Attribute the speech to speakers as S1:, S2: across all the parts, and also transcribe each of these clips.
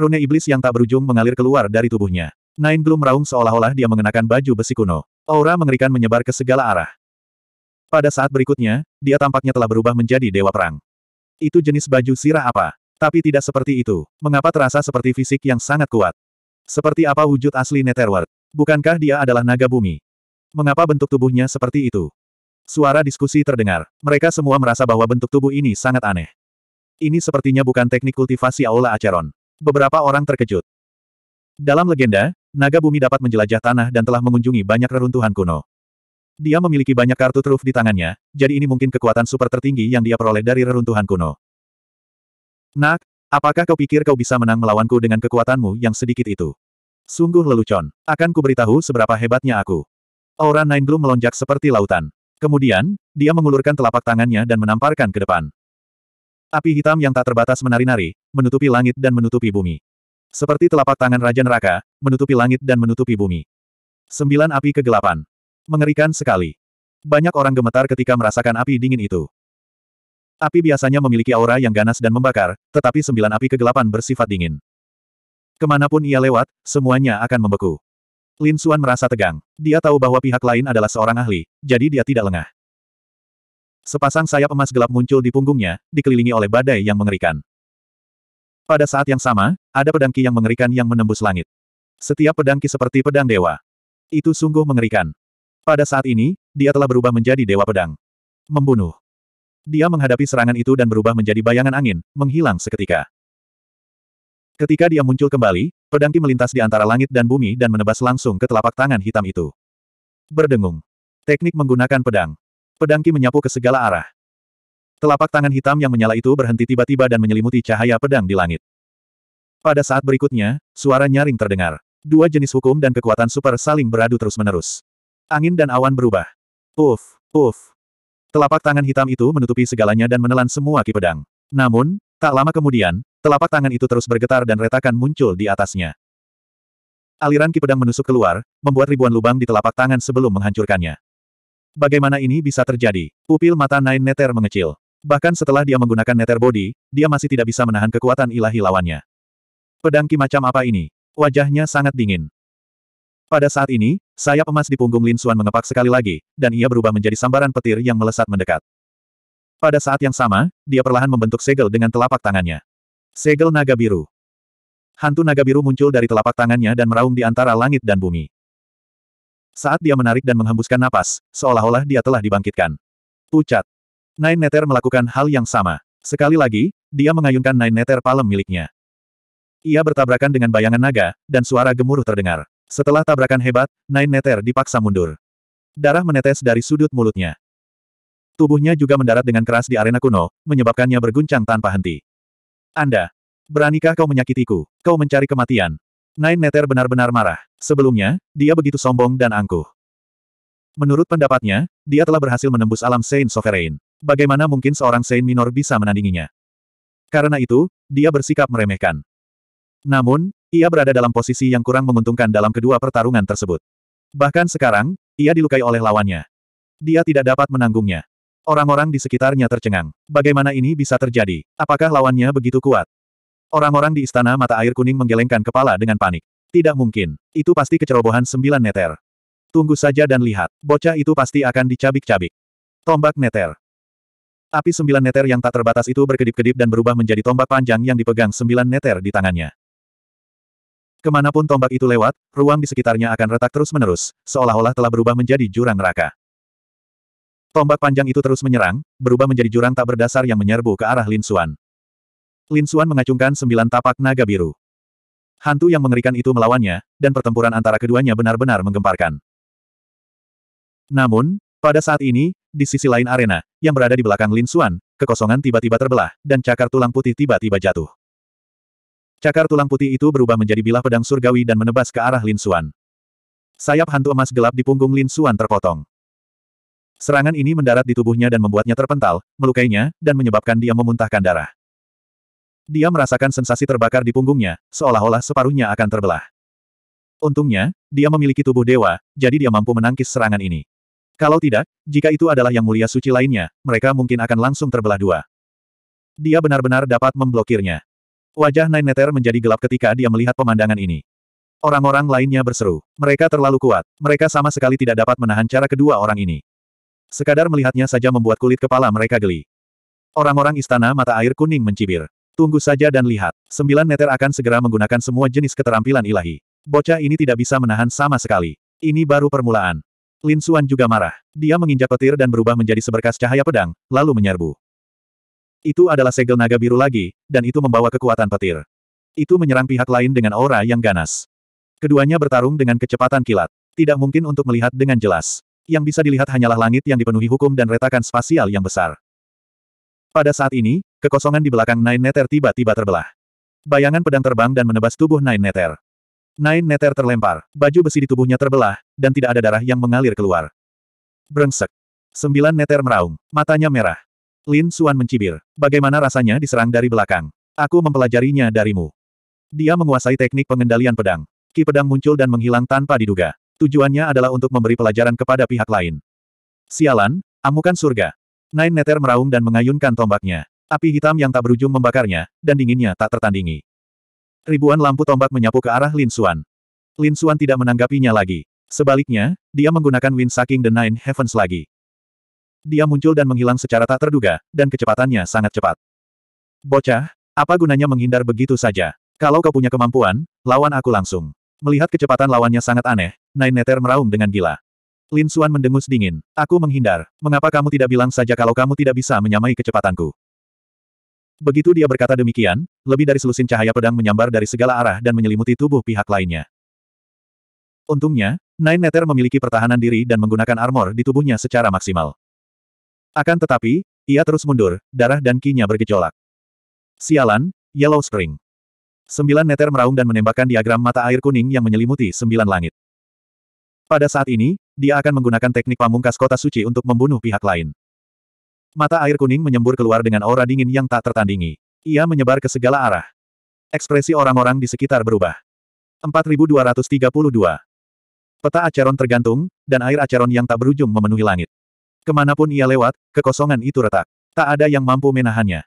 S1: Rune iblis yang tak berujung mengalir keluar dari tubuhnya. Nine Gloom meraung seolah-olah dia mengenakan baju besi kuno. Aura mengerikan menyebar ke segala arah. Pada saat berikutnya, dia tampaknya telah berubah menjadi dewa perang. Itu jenis baju sirah apa? Tapi tidak seperti itu. Mengapa terasa seperti fisik yang sangat kuat? Seperti apa wujud asli Netherworld? Bukankah dia adalah naga bumi? Mengapa bentuk tubuhnya seperti itu? Suara diskusi terdengar. Mereka semua merasa bahwa bentuk tubuh ini sangat aneh. Ini sepertinya bukan teknik kultivasi Aula Acheron. Beberapa orang terkejut. Dalam legenda, naga bumi dapat menjelajah tanah dan telah mengunjungi banyak reruntuhan kuno. Dia memiliki banyak kartu truf di tangannya, jadi ini mungkin kekuatan super tertinggi yang dia peroleh dari reruntuhan kuno. Nak, apakah kau pikir kau bisa menang melawanku dengan kekuatanmu yang sedikit itu? Sungguh lelucon. Akan kuberitahu seberapa hebatnya aku. Aura Nine Gloom melonjak seperti lautan. Kemudian, dia mengulurkan telapak tangannya dan menamparkan ke depan. Api hitam yang tak terbatas menari-nari, menutupi langit dan menutupi bumi. Seperti telapak tangan Raja Neraka, menutupi langit dan menutupi bumi. Sembilan api kegelapan. Mengerikan sekali. Banyak orang gemetar ketika merasakan api dingin itu. Api biasanya memiliki aura yang ganas dan membakar, tetapi sembilan api kegelapan bersifat dingin. Ke mana pun ia lewat, semuanya akan membeku. Lin Xuan merasa tegang. Dia tahu bahwa pihak lain adalah seorang ahli, jadi dia tidak lengah. Sepasang sayap emas gelap muncul di punggungnya, dikelilingi oleh badai yang mengerikan. Pada saat yang sama, ada pedang ki yang mengerikan yang menembus langit. Setiap pedang ki seperti pedang dewa. Itu sungguh mengerikan. Pada saat ini, dia telah berubah menjadi Dewa Pedang. Membunuh. Dia menghadapi serangan itu dan berubah menjadi bayangan angin, menghilang seketika. Ketika dia muncul kembali, pedang Ki melintas di antara langit dan bumi dan menebas langsung ke telapak tangan hitam itu. Berdengung. Teknik menggunakan pedang. Pedang Ki menyapu ke segala arah. Telapak tangan hitam yang menyala itu berhenti tiba-tiba dan menyelimuti cahaya pedang di langit. Pada saat berikutnya, suara nyaring terdengar. Dua jenis hukum dan kekuatan super saling beradu terus-menerus. Angin dan awan berubah. Puff, puff. Telapak tangan hitam itu menutupi segalanya dan menelan semua ki pedang. Namun, tak lama kemudian, telapak tangan itu terus bergetar dan retakan muncul di atasnya. Aliran ki pedang menusuk keluar, membuat ribuan lubang di telapak tangan sebelum menghancurkannya. Bagaimana ini bisa terjadi? Pupil mata Nine Nether mengecil. Bahkan setelah dia menggunakan Nether Body, dia masih tidak bisa menahan kekuatan ilahi lawannya. Pedang ki macam apa ini? Wajahnya sangat dingin. Pada saat ini, sayap emas di punggung Lin Xuan mengepak sekali lagi, dan ia berubah menjadi sambaran petir yang melesat mendekat. Pada saat yang sama, dia perlahan membentuk segel dengan telapak tangannya. Segel naga biru. Hantu naga biru muncul dari telapak tangannya dan meraung di antara langit dan bumi. Saat dia menarik dan menghembuskan napas, seolah-olah dia telah dibangkitkan. Pucat. Nine Nether melakukan hal yang sama. Sekali lagi, dia mengayunkan Nine Nether palem miliknya. Ia bertabrakan dengan bayangan naga, dan suara gemuruh terdengar. Setelah tabrakan hebat, Nine Nether dipaksa mundur. Darah menetes dari sudut mulutnya. Tubuhnya juga mendarat dengan keras di arena kuno, menyebabkannya berguncang tanpa henti. Anda, beranikah kau menyakitiku? Kau mencari kematian. Nine Nether benar-benar marah. Sebelumnya, dia begitu sombong dan angkuh. Menurut pendapatnya, dia telah berhasil menembus alam Saint Sovereign. Bagaimana mungkin seorang Saint Minor bisa menandinginya? Karena itu, dia bersikap meremehkan. Namun, ia berada dalam posisi yang kurang menguntungkan dalam kedua pertarungan tersebut. Bahkan sekarang, ia dilukai oleh lawannya. Dia tidak dapat menanggungnya. Orang-orang di sekitarnya tercengang. Bagaimana ini bisa terjadi? Apakah lawannya begitu kuat? Orang-orang di istana mata air kuning menggelengkan kepala dengan panik. Tidak mungkin. Itu pasti kecerobohan sembilan neter. Tunggu saja dan lihat. Bocah itu pasti akan dicabik-cabik. Tombak neter. Api sembilan neter yang tak terbatas itu berkedip-kedip dan berubah menjadi tombak panjang yang dipegang sembilan neter di tangannya. Ke mana pun tombak itu lewat, ruang di sekitarnya akan retak terus-menerus, seolah-olah telah berubah menjadi jurang neraka. Tombak panjang itu terus menyerang, berubah menjadi jurang tak berdasar yang menyerbu ke arah Lin Xuan. Lin Xuan mengacungkan sembilan tapak naga biru. Hantu yang mengerikan itu melawannya, dan pertempuran antara keduanya benar-benar menggemparkan. Namun, pada saat ini, di sisi lain arena, yang berada di belakang Lin Xuan, kekosongan tiba-tiba terbelah, dan cakar tulang putih tiba-tiba jatuh. Cakar tulang putih itu berubah menjadi bilah pedang surgawi dan menebas ke arah Lin Xuan. Sayap hantu emas gelap di punggung Lin Xuan terpotong. Serangan ini mendarat di tubuhnya dan membuatnya terpental, melukainya, dan menyebabkan dia memuntahkan darah. Dia merasakan sensasi terbakar di punggungnya, seolah-olah separuhnya akan terbelah. Untungnya, dia memiliki tubuh dewa, jadi dia mampu menangkis serangan ini. Kalau tidak, jika itu adalah yang mulia suci lainnya, mereka mungkin akan langsung terbelah dua. Dia benar-benar dapat memblokirnya. Wajah Nine menjadi gelap ketika dia melihat pemandangan ini. Orang-orang lainnya berseru. Mereka terlalu kuat. Mereka sama sekali tidak dapat menahan cara kedua orang ini. Sekadar melihatnya saja membuat kulit kepala mereka geli. Orang-orang istana mata air kuning mencibir. Tunggu saja dan lihat. Sembilan neter akan segera menggunakan semua jenis keterampilan ilahi. Bocah ini tidak bisa menahan sama sekali. Ini baru permulaan. Lin Xuan juga marah. Dia menginjak petir dan berubah menjadi seberkas cahaya pedang, lalu menyerbu. Itu adalah segel naga biru lagi, dan itu membawa kekuatan petir. Itu menyerang pihak lain dengan aura yang ganas. Keduanya bertarung dengan kecepatan kilat. Tidak mungkin untuk melihat dengan jelas. Yang bisa dilihat hanyalah langit yang dipenuhi hukum dan retakan spasial yang besar. Pada saat ini, kekosongan di belakang Nine Nether tiba-tiba terbelah. Bayangan pedang terbang dan menebas tubuh Nine Nether. Nine Nether terlempar, baju besi di tubuhnya terbelah, dan tidak ada darah yang mengalir keluar. Brengsek. Sembilan Nether meraung, matanya merah. Lin Suan mencibir. Bagaimana rasanya diserang dari belakang? Aku mempelajarinya darimu. Dia menguasai teknik pengendalian pedang. Ki pedang muncul dan menghilang tanpa diduga. Tujuannya adalah untuk memberi pelajaran kepada pihak lain. Sialan, amukan surga. Nine Nether meraung dan mengayunkan tombaknya. Api hitam yang tak berujung membakarnya, dan dinginnya tak tertandingi. Ribuan lampu tombak menyapu ke arah Lin Xuan. Lin Xuan tidak menanggapinya lagi. Sebaliknya, dia menggunakan Wind Sucking the Nine Heavens lagi. Dia muncul dan menghilang secara tak terduga, dan kecepatannya sangat cepat. Bocah, apa gunanya menghindar begitu saja? Kalau kau punya kemampuan, lawan aku langsung. Melihat kecepatan lawannya sangat aneh, Nine Nether meraung dengan gila. Lin Xuan mendengus dingin. Aku menghindar. Mengapa kamu tidak bilang saja kalau kamu tidak bisa menyamai kecepatanku? Begitu dia berkata demikian, lebih dari selusin cahaya pedang menyambar dari segala arah dan menyelimuti tubuh pihak lainnya. Untungnya, Nine Nether memiliki pertahanan diri dan menggunakan armor di tubuhnya secara maksimal. Akan tetapi, ia terus mundur, darah dan kinya bergejolak. Sialan, Yellow Spring. Sembilan neter meraung dan menembakkan diagram mata air kuning yang menyelimuti sembilan langit. Pada saat ini, dia akan menggunakan teknik pamungkas kota suci untuk membunuh pihak lain. Mata air kuning menyembur keluar dengan aura dingin yang tak tertandingi. Ia menyebar ke segala arah. Ekspresi orang-orang di sekitar berubah. 4232. Peta Acheron tergantung, dan air Acheron yang tak berujung memenuhi langit. Ke mana pun ia lewat, kekosongan itu retak. Tak ada yang mampu menahannya.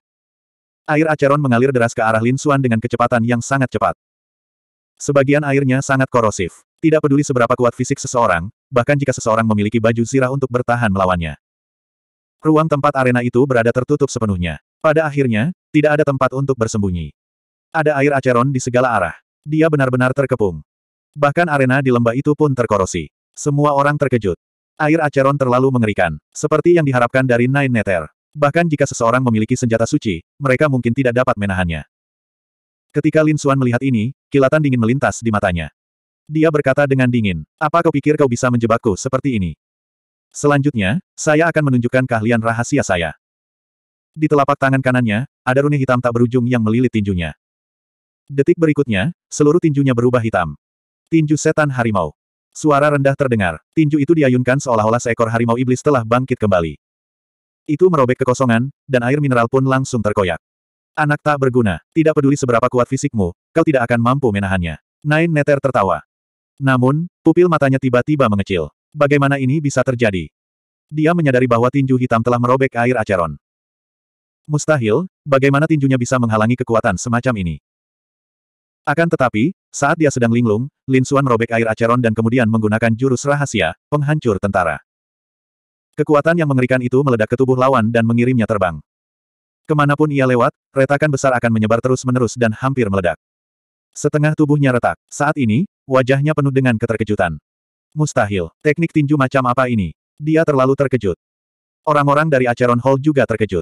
S1: Air Acheron mengalir deras ke arah Lin Xuan dengan kecepatan yang sangat cepat. Sebagian airnya sangat korosif. Tidak peduli seberapa kuat fisik seseorang, bahkan jika seseorang memiliki baju zirah untuk bertahan melawannya. Ruang tempat arena itu berada tertutup sepenuhnya. Pada akhirnya, tidak ada tempat untuk bersembunyi. Ada air Acheron di segala arah. Dia benar-benar terkepung. Bahkan arena di lembah itu pun terkorosi. Semua orang terkejut. Air Acheron terlalu mengerikan, seperti yang diharapkan dari Nine Nether. Bahkan jika seseorang memiliki senjata suci, mereka mungkin tidak dapat menahannya. Ketika Lin Xuan melihat ini, kilatan dingin melintas di matanya. Dia berkata dengan dingin, apa kau pikir kau bisa menjebakku seperti ini? Selanjutnya, saya akan menunjukkan keahlian rahasia saya. Di telapak tangan kanannya, ada rune hitam tak berujung yang melilit tinjunya. Detik berikutnya, seluruh tinjunya berubah hitam. Tinju setan harimau. Suara rendah terdengar. Tinju itu diayunkan seolah-olah seekor harimau iblis telah bangkit kembali. Itu merobek kekosongan, dan air mineral pun langsung terkoyak. Anak tak berguna, tidak peduli seberapa kuat fisikmu, kau tidak akan mampu menahannya. Nine Nether tertawa. Namun, pupil matanya tiba-tiba mengecil. Bagaimana ini bisa terjadi? Dia menyadari bahwa tinju hitam telah merobek air Acheron. Mustahil, bagaimana tinjunya bisa menghalangi kekuatan semacam ini? Akan tetapi, saat dia sedang linglung, Lin Xuan merobek air Acheron dan kemudian menggunakan jurus rahasia, penghancur tentara. Kekuatan yang mengerikan itu meledak ke tubuh lawan dan mengirimnya terbang. Ke mana pun ia lewat, retakan besar akan menyebar terus-menerus dan hampir meledak. Setengah tubuhnya retak. Saat ini, wajahnya penuh dengan keterkejutan. Mustahil. Teknik tinju macam apa ini? Dia terlalu terkejut. Orang-orang dari Acheron Hall juga terkejut.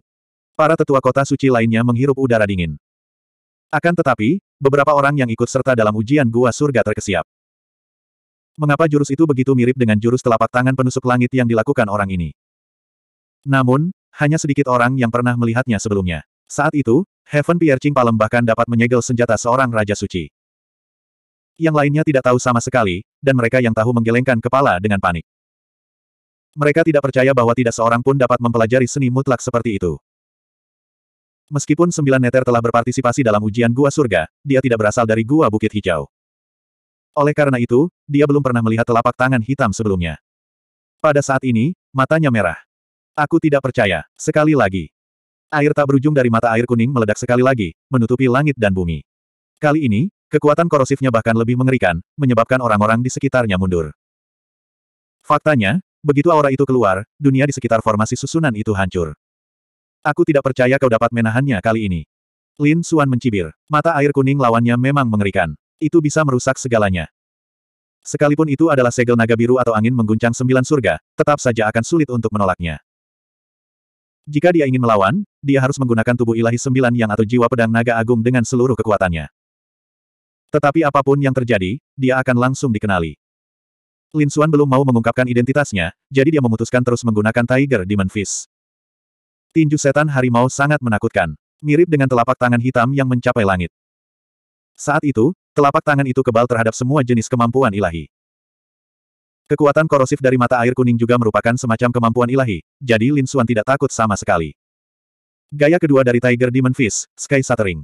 S1: Para tetua kota suci lainnya menghirup udara dingin. Akan tetapi, beberapa orang yang ikut serta dalam ujian gua surga terkesiap. Mengapa jurus itu begitu mirip dengan jurus telapak tangan penusuk langit yang dilakukan orang ini? Namun, hanya sedikit orang yang pernah melihatnya sebelumnya. Saat itu, Heaven Piercing Palem bahkan dapat menyegel senjata seorang Raja Suci. Yang lainnya tidak tahu sama sekali, dan mereka yang tahu menggelengkan kepala dengan panik. Mereka tidak percaya bahwa tidak seorang pun dapat mempelajari seni mutlak seperti itu. Meskipun sembilan neter telah berpartisipasi dalam ujian Gua Surga, dia tidak berasal dari Gua Bukit Hijau. Oleh karena itu, dia belum pernah melihat telapak tangan hitam sebelumnya. Pada saat ini, matanya merah. Aku tidak percaya, sekali lagi. Air tak berujung dari mata air kuning meledak sekali lagi, menutupi langit dan bumi. Kali ini, kekuatan korosifnya bahkan lebih mengerikan, menyebabkan orang-orang di sekitarnya mundur. Faktanya, begitu aura itu keluar, dunia di sekitar formasi susunan itu hancur. Aku tidak percaya kau dapat menahannya kali ini. Lin Suan mencibir. Mata air kuning lawannya memang mengerikan. Itu bisa merusak segalanya. Sekalipun itu adalah segel naga biru atau angin mengguncang sembilan surga, tetap saja akan sulit untuk menolaknya. Jika dia ingin melawan, dia harus menggunakan tubuh ilahi sembilan yang atau jiwa pedang naga agung dengan seluruh kekuatannya. Tetapi apa pun yang terjadi, dia akan langsung dikenali. Lin Xuan belum mau mengungkapkan identitasnya, jadi dia memutuskan terus menggunakan Tiger Demon Fist. Tinju setan harimau sangat menakutkan. Mirip dengan telapak tangan hitam yang mencapai langit. Saat itu, telapak tangan itu kebal terhadap semua jenis kemampuan ilahi. Kekuatan korosif dari mata air kuning juga merupakan semacam kemampuan ilahi, jadi Lin Xuan tidak takut sama sekali. Gaya kedua dari Tiger Demon Fist, Sky Shattering.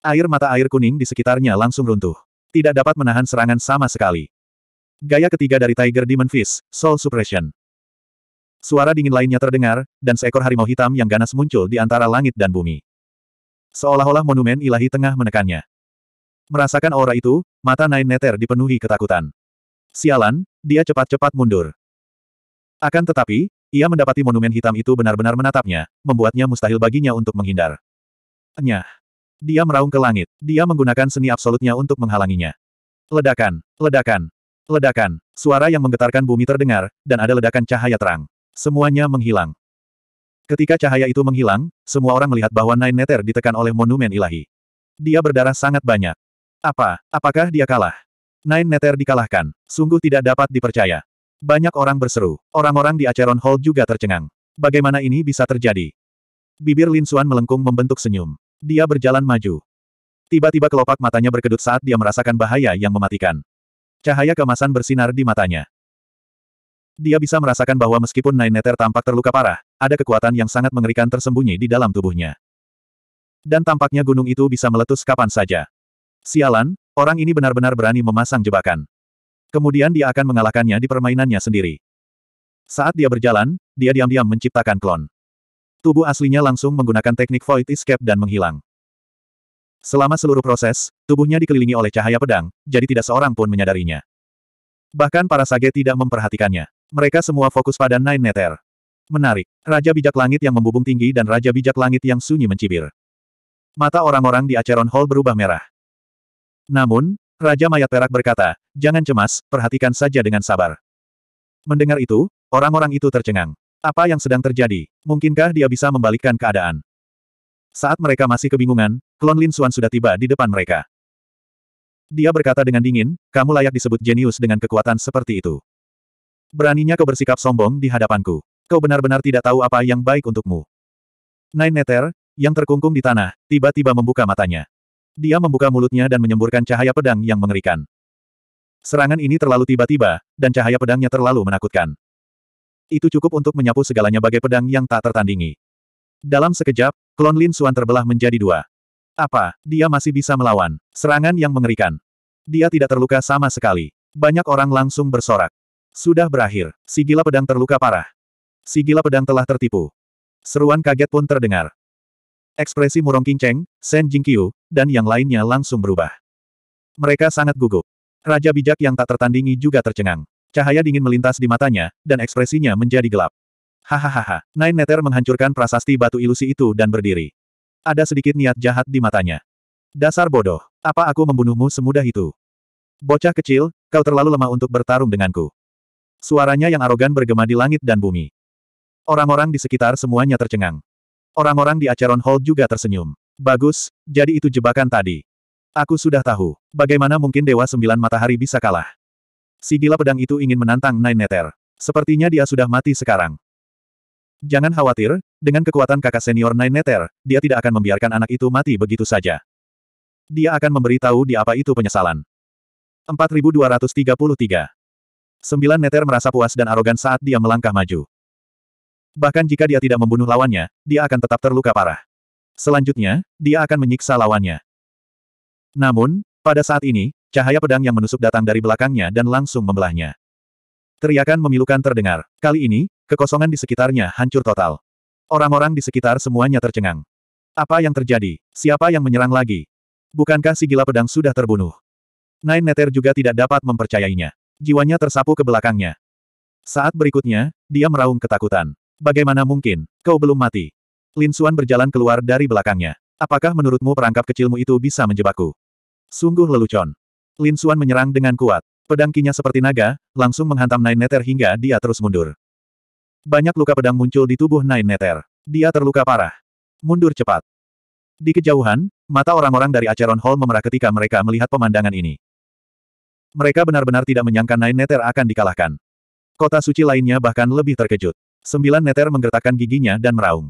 S1: Air mata air kuning di sekitarnya langsung runtuh. Tidak dapat menahan serangan sama sekali. Gaya ketiga dari Tiger Demon Fist, Soul Suppression. Suara dingin lainnya terdengar, dan seekor harimau hitam yang ganas muncul di antara langit dan bumi. Seolah-olah monumen ilahi tengah menekannya. Merasakan aura itu, mata Nine Nether dipenuhi ketakutan. Sialan, dia cepat-cepat mundur. Akan tetapi, ia mendapati monumen hitam itu benar-benar menatapnya, membuatnya mustahil baginya untuk menghindar. Nyah. Dia meraung ke langit. Dia menggunakan seni absolutnya untuk menghalanginya. Ledakan, ledakan, ledakan. Suara yang menggetarkan bumi terdengar, dan ada ledakan cahaya terang. Semuanya menghilang. Ketika cahaya itu menghilang, semua orang melihat bahwa Nine Nether ditekan oleh monumen ilahi. Dia berdarah sangat banyak. Apa? Apakah dia kalah? Nine Nether dikalahkan. Sungguh tidak dapat dipercaya. Banyak orang berseru. Orang-orang di Acheron Hall juga tercengang. Bagaimana ini bisa terjadi? Bibir Lin Xuan melengkung membentuk senyum. Dia berjalan maju. Tiba-tiba kelopak matanya berkedut saat dia merasakan bahaya yang mematikan. Cahaya kemasan bersinar di matanya. Dia bisa merasakan bahwa meskipun Nine Nether tampak terluka parah, ada kekuatan yang sangat mengerikan tersembunyi di dalam tubuhnya. Dan tampaknya gunung itu bisa meletus kapan saja. Sialan, orang ini benar-benar berani memasang jebakan. Kemudian dia akan mengalahkannya di permainannya sendiri. Saat dia berjalan, dia diam-diam menciptakan klon. Tubuh aslinya langsung menggunakan teknik Void Escape dan menghilang. Selama seluruh proses, tubuhnya dikelilingi oleh cahaya pedang, jadi tidak seorang pun menyadarinya. Bahkan para sage tidak memperhatikannya. Mereka semua fokus pada Nine Nether. Menarik. Raja Bijak Langit yang membubung tinggi dan Raja Bijak Langit yang sunyi mencibir. Mata orang-orang di Acheron Hall berubah merah. Namun, Raja Mayat Perak berkata, jangan cemas, perhatikan saja dengan sabar. Mendengar itu, orang-orang itu tercengang. Apa yang sedang terjadi? Mungkinkah dia bisa membalikkan keadaan? Saat mereka masih kebingungan, klon Lin Xuan sudah tiba di depan mereka. Dia berkata dengan dingin, kamu layak disebut jenius dengan kekuatan seperti itu. Beraninya kau bersikap sombong di hadapanku. Kau benar-benar tidak tahu apa yang baik untukmu. Nine Nether, yang terkungkung di tanah, tiba-tiba membuka matanya. Dia membuka mulutnya dan menyemburkan cahaya pedang yang mengerikan. Serangan ini terlalu tiba-tiba, dan cahaya pedangnya terlalu menakutkan. Itu cukup untuk menyapu segalanya bagai pedang yang tak tertandingi. Dalam sekejap, klon Lin Xuan terbelah menjadi dua. Apa, dia masih bisa melawan? Serangan yang mengerikan. Dia tidak terluka sama sekali. Banyak orang langsung bersorak. Sudah berakhir. Si gila pedang terluka parah. Si gila pedang telah tertipu. Seruan kaget pun terdengar. Ekspresi Murong King Cheng, Sen Jingqiu, dan yang lainnya langsung berubah. Mereka sangat gugup. Raja bijak yang tak tertandingi juga tercengang. Cahaya dingin melintas di matanya, dan ekspresinya menjadi gelap. Hahaha, Nine Nether menghancurkan prasasti batu ilusi itu dan berdiri. Ada sedikit niat jahat di matanya. Dasar bodoh, apa aku membunuhmu semudah itu? Bocah kecil, kau terlalu lemah untuk bertarung denganku. Suaranya yang arogan bergema di langit dan bumi. Orang-orang di sekitar semuanya tercengang. Orang-orang di Acheron Hall juga tersenyum. Bagus, jadi itu jebakan tadi. Aku sudah tahu, bagaimana mungkin Dewa Sembilan Matahari bisa kalah. Si gila pedang itu ingin menantang Nine Nether. Sepertinya dia sudah mati sekarang. Jangan khawatir, dengan kekuatan kakak senior Nine Nether, dia tidak akan membiarkan anak itu mati begitu saja. Dia akan memberi tahu di apa itu penyesalan. 4233 Sembilan neter merasa puas dan arogan saat dia melangkah maju. Bahkan jika dia tidak membunuh lawannya, dia akan tetap terluka parah. Selanjutnya, dia akan menyiksa lawannya. Namun, pada saat ini, cahaya pedang yang menusuk datang dari belakangnya dan langsung membelahnya. Teriakan memilukan terdengar. Kali ini, kekosongan di sekitarnya hancur total. Orang-orang di sekitar semuanya tercengang. Apa yang terjadi? Siapa yang menyerang lagi? Bukankah si gila pedang sudah terbunuh? Nine Nether juga tidak dapat mempercayainya. Jiwanya tersapu ke belakangnya. Saat berikutnya, dia meraung ketakutan. Bagaimana mungkin? Kau belum mati. Lin Xuan berjalan keluar dari belakangnya. Apakah menurutmu perangkap kecilmu itu bisa menjebakku? Sungguh lelucon. Lin Xuan menyerang dengan kuat. Pedang kinya seperti naga, langsung menghantam Nine Nether hingga dia terus mundur. Banyak luka pedang muncul di tubuh Nine Nether. Dia terluka parah. Mundur cepat. Di kejauhan, mata orang-orang dari Acheron Hall memerah ketika mereka melihat pemandangan ini. Mereka benar-benar tidak menyangka Nine Nether akan dikalahkan. Kota suci lainnya bahkan lebih terkejut. Sembilan Nether menggertakkan giginya dan meraung.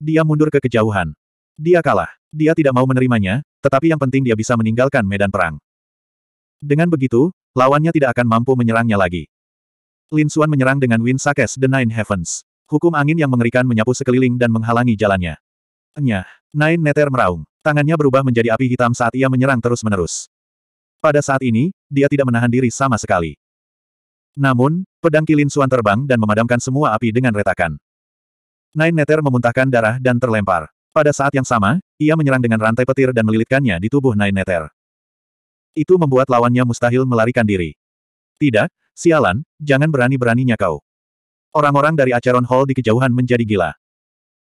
S1: Dia mundur ke kejauhan. Dia kalah. Dia tidak mau menerimanya, tetapi yang penting dia bisa meninggalkan medan perang. Dengan begitu, lawannya tidak akan mampu menyerangnya lagi. Lin Xuan menyerang dengan Wind Sakes The Nine Heavens. Hukum angin yang mengerikan menyapu sekeliling dan menghalangi jalannya. Enyah. Nine Nether meraung. Tangannya berubah menjadi api hitam saat ia menyerang terus-menerus. Pada saat ini, dia tidak menahan diri sama sekali. Namun, pedang Kilin Xuan terbang dan memadamkan semua api dengan retakan. Nine Nether memuntahkan darah dan terlempar. Pada saat yang sama, ia menyerang dengan rantai petir dan melilitkannya di tubuh Nine Nether. Itu membuat lawannya mustahil melarikan diri. Tidak, Sialan, jangan berani-beraninya kau. Orang-orang dari Acheron Hall di kejauhan menjadi gila.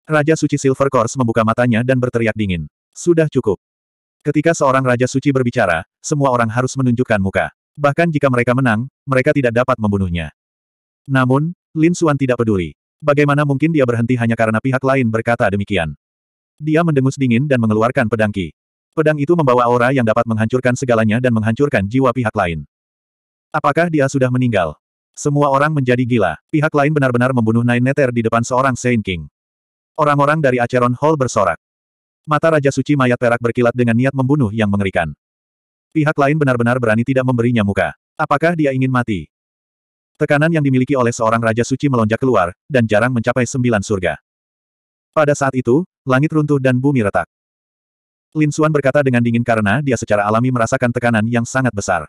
S1: Raja Suci Silver Course membuka matanya dan berteriak dingin. Sudah cukup. Ketika seorang Raja Suci berbicara, semua orang harus menunjukkan muka. Bahkan jika mereka menang, mereka tidak dapat membunuhnya. Namun, Lin Xuan tidak peduli. Bagaimana mungkin dia berhenti hanya karena pihak lain berkata demikian. Dia mendengus dingin dan mengeluarkan pedang Ki. Pedang itu membawa aura yang dapat menghancurkan segalanya dan menghancurkan jiwa pihak lain. Apakah dia sudah meninggal? Semua orang menjadi gila. Pihak lain benar-benar membunuh Nine Nether di depan seorang Saint King. Orang-orang dari Acheron Hall bersorak. Mata Raja Suci mayat perak berkilat dengan niat membunuh yang mengerikan. Pihak lain benar-benar berani tidak memberinya muka. Apakah dia ingin mati? Tekanan yang dimiliki oleh seorang Raja Suci melonjak keluar, dan jarang mencapai sembilan surga. Pada saat itu, langit runtuh dan bumi retak. Lin Xuan berkata dengan dingin karena dia secara alami merasakan tekanan yang sangat besar.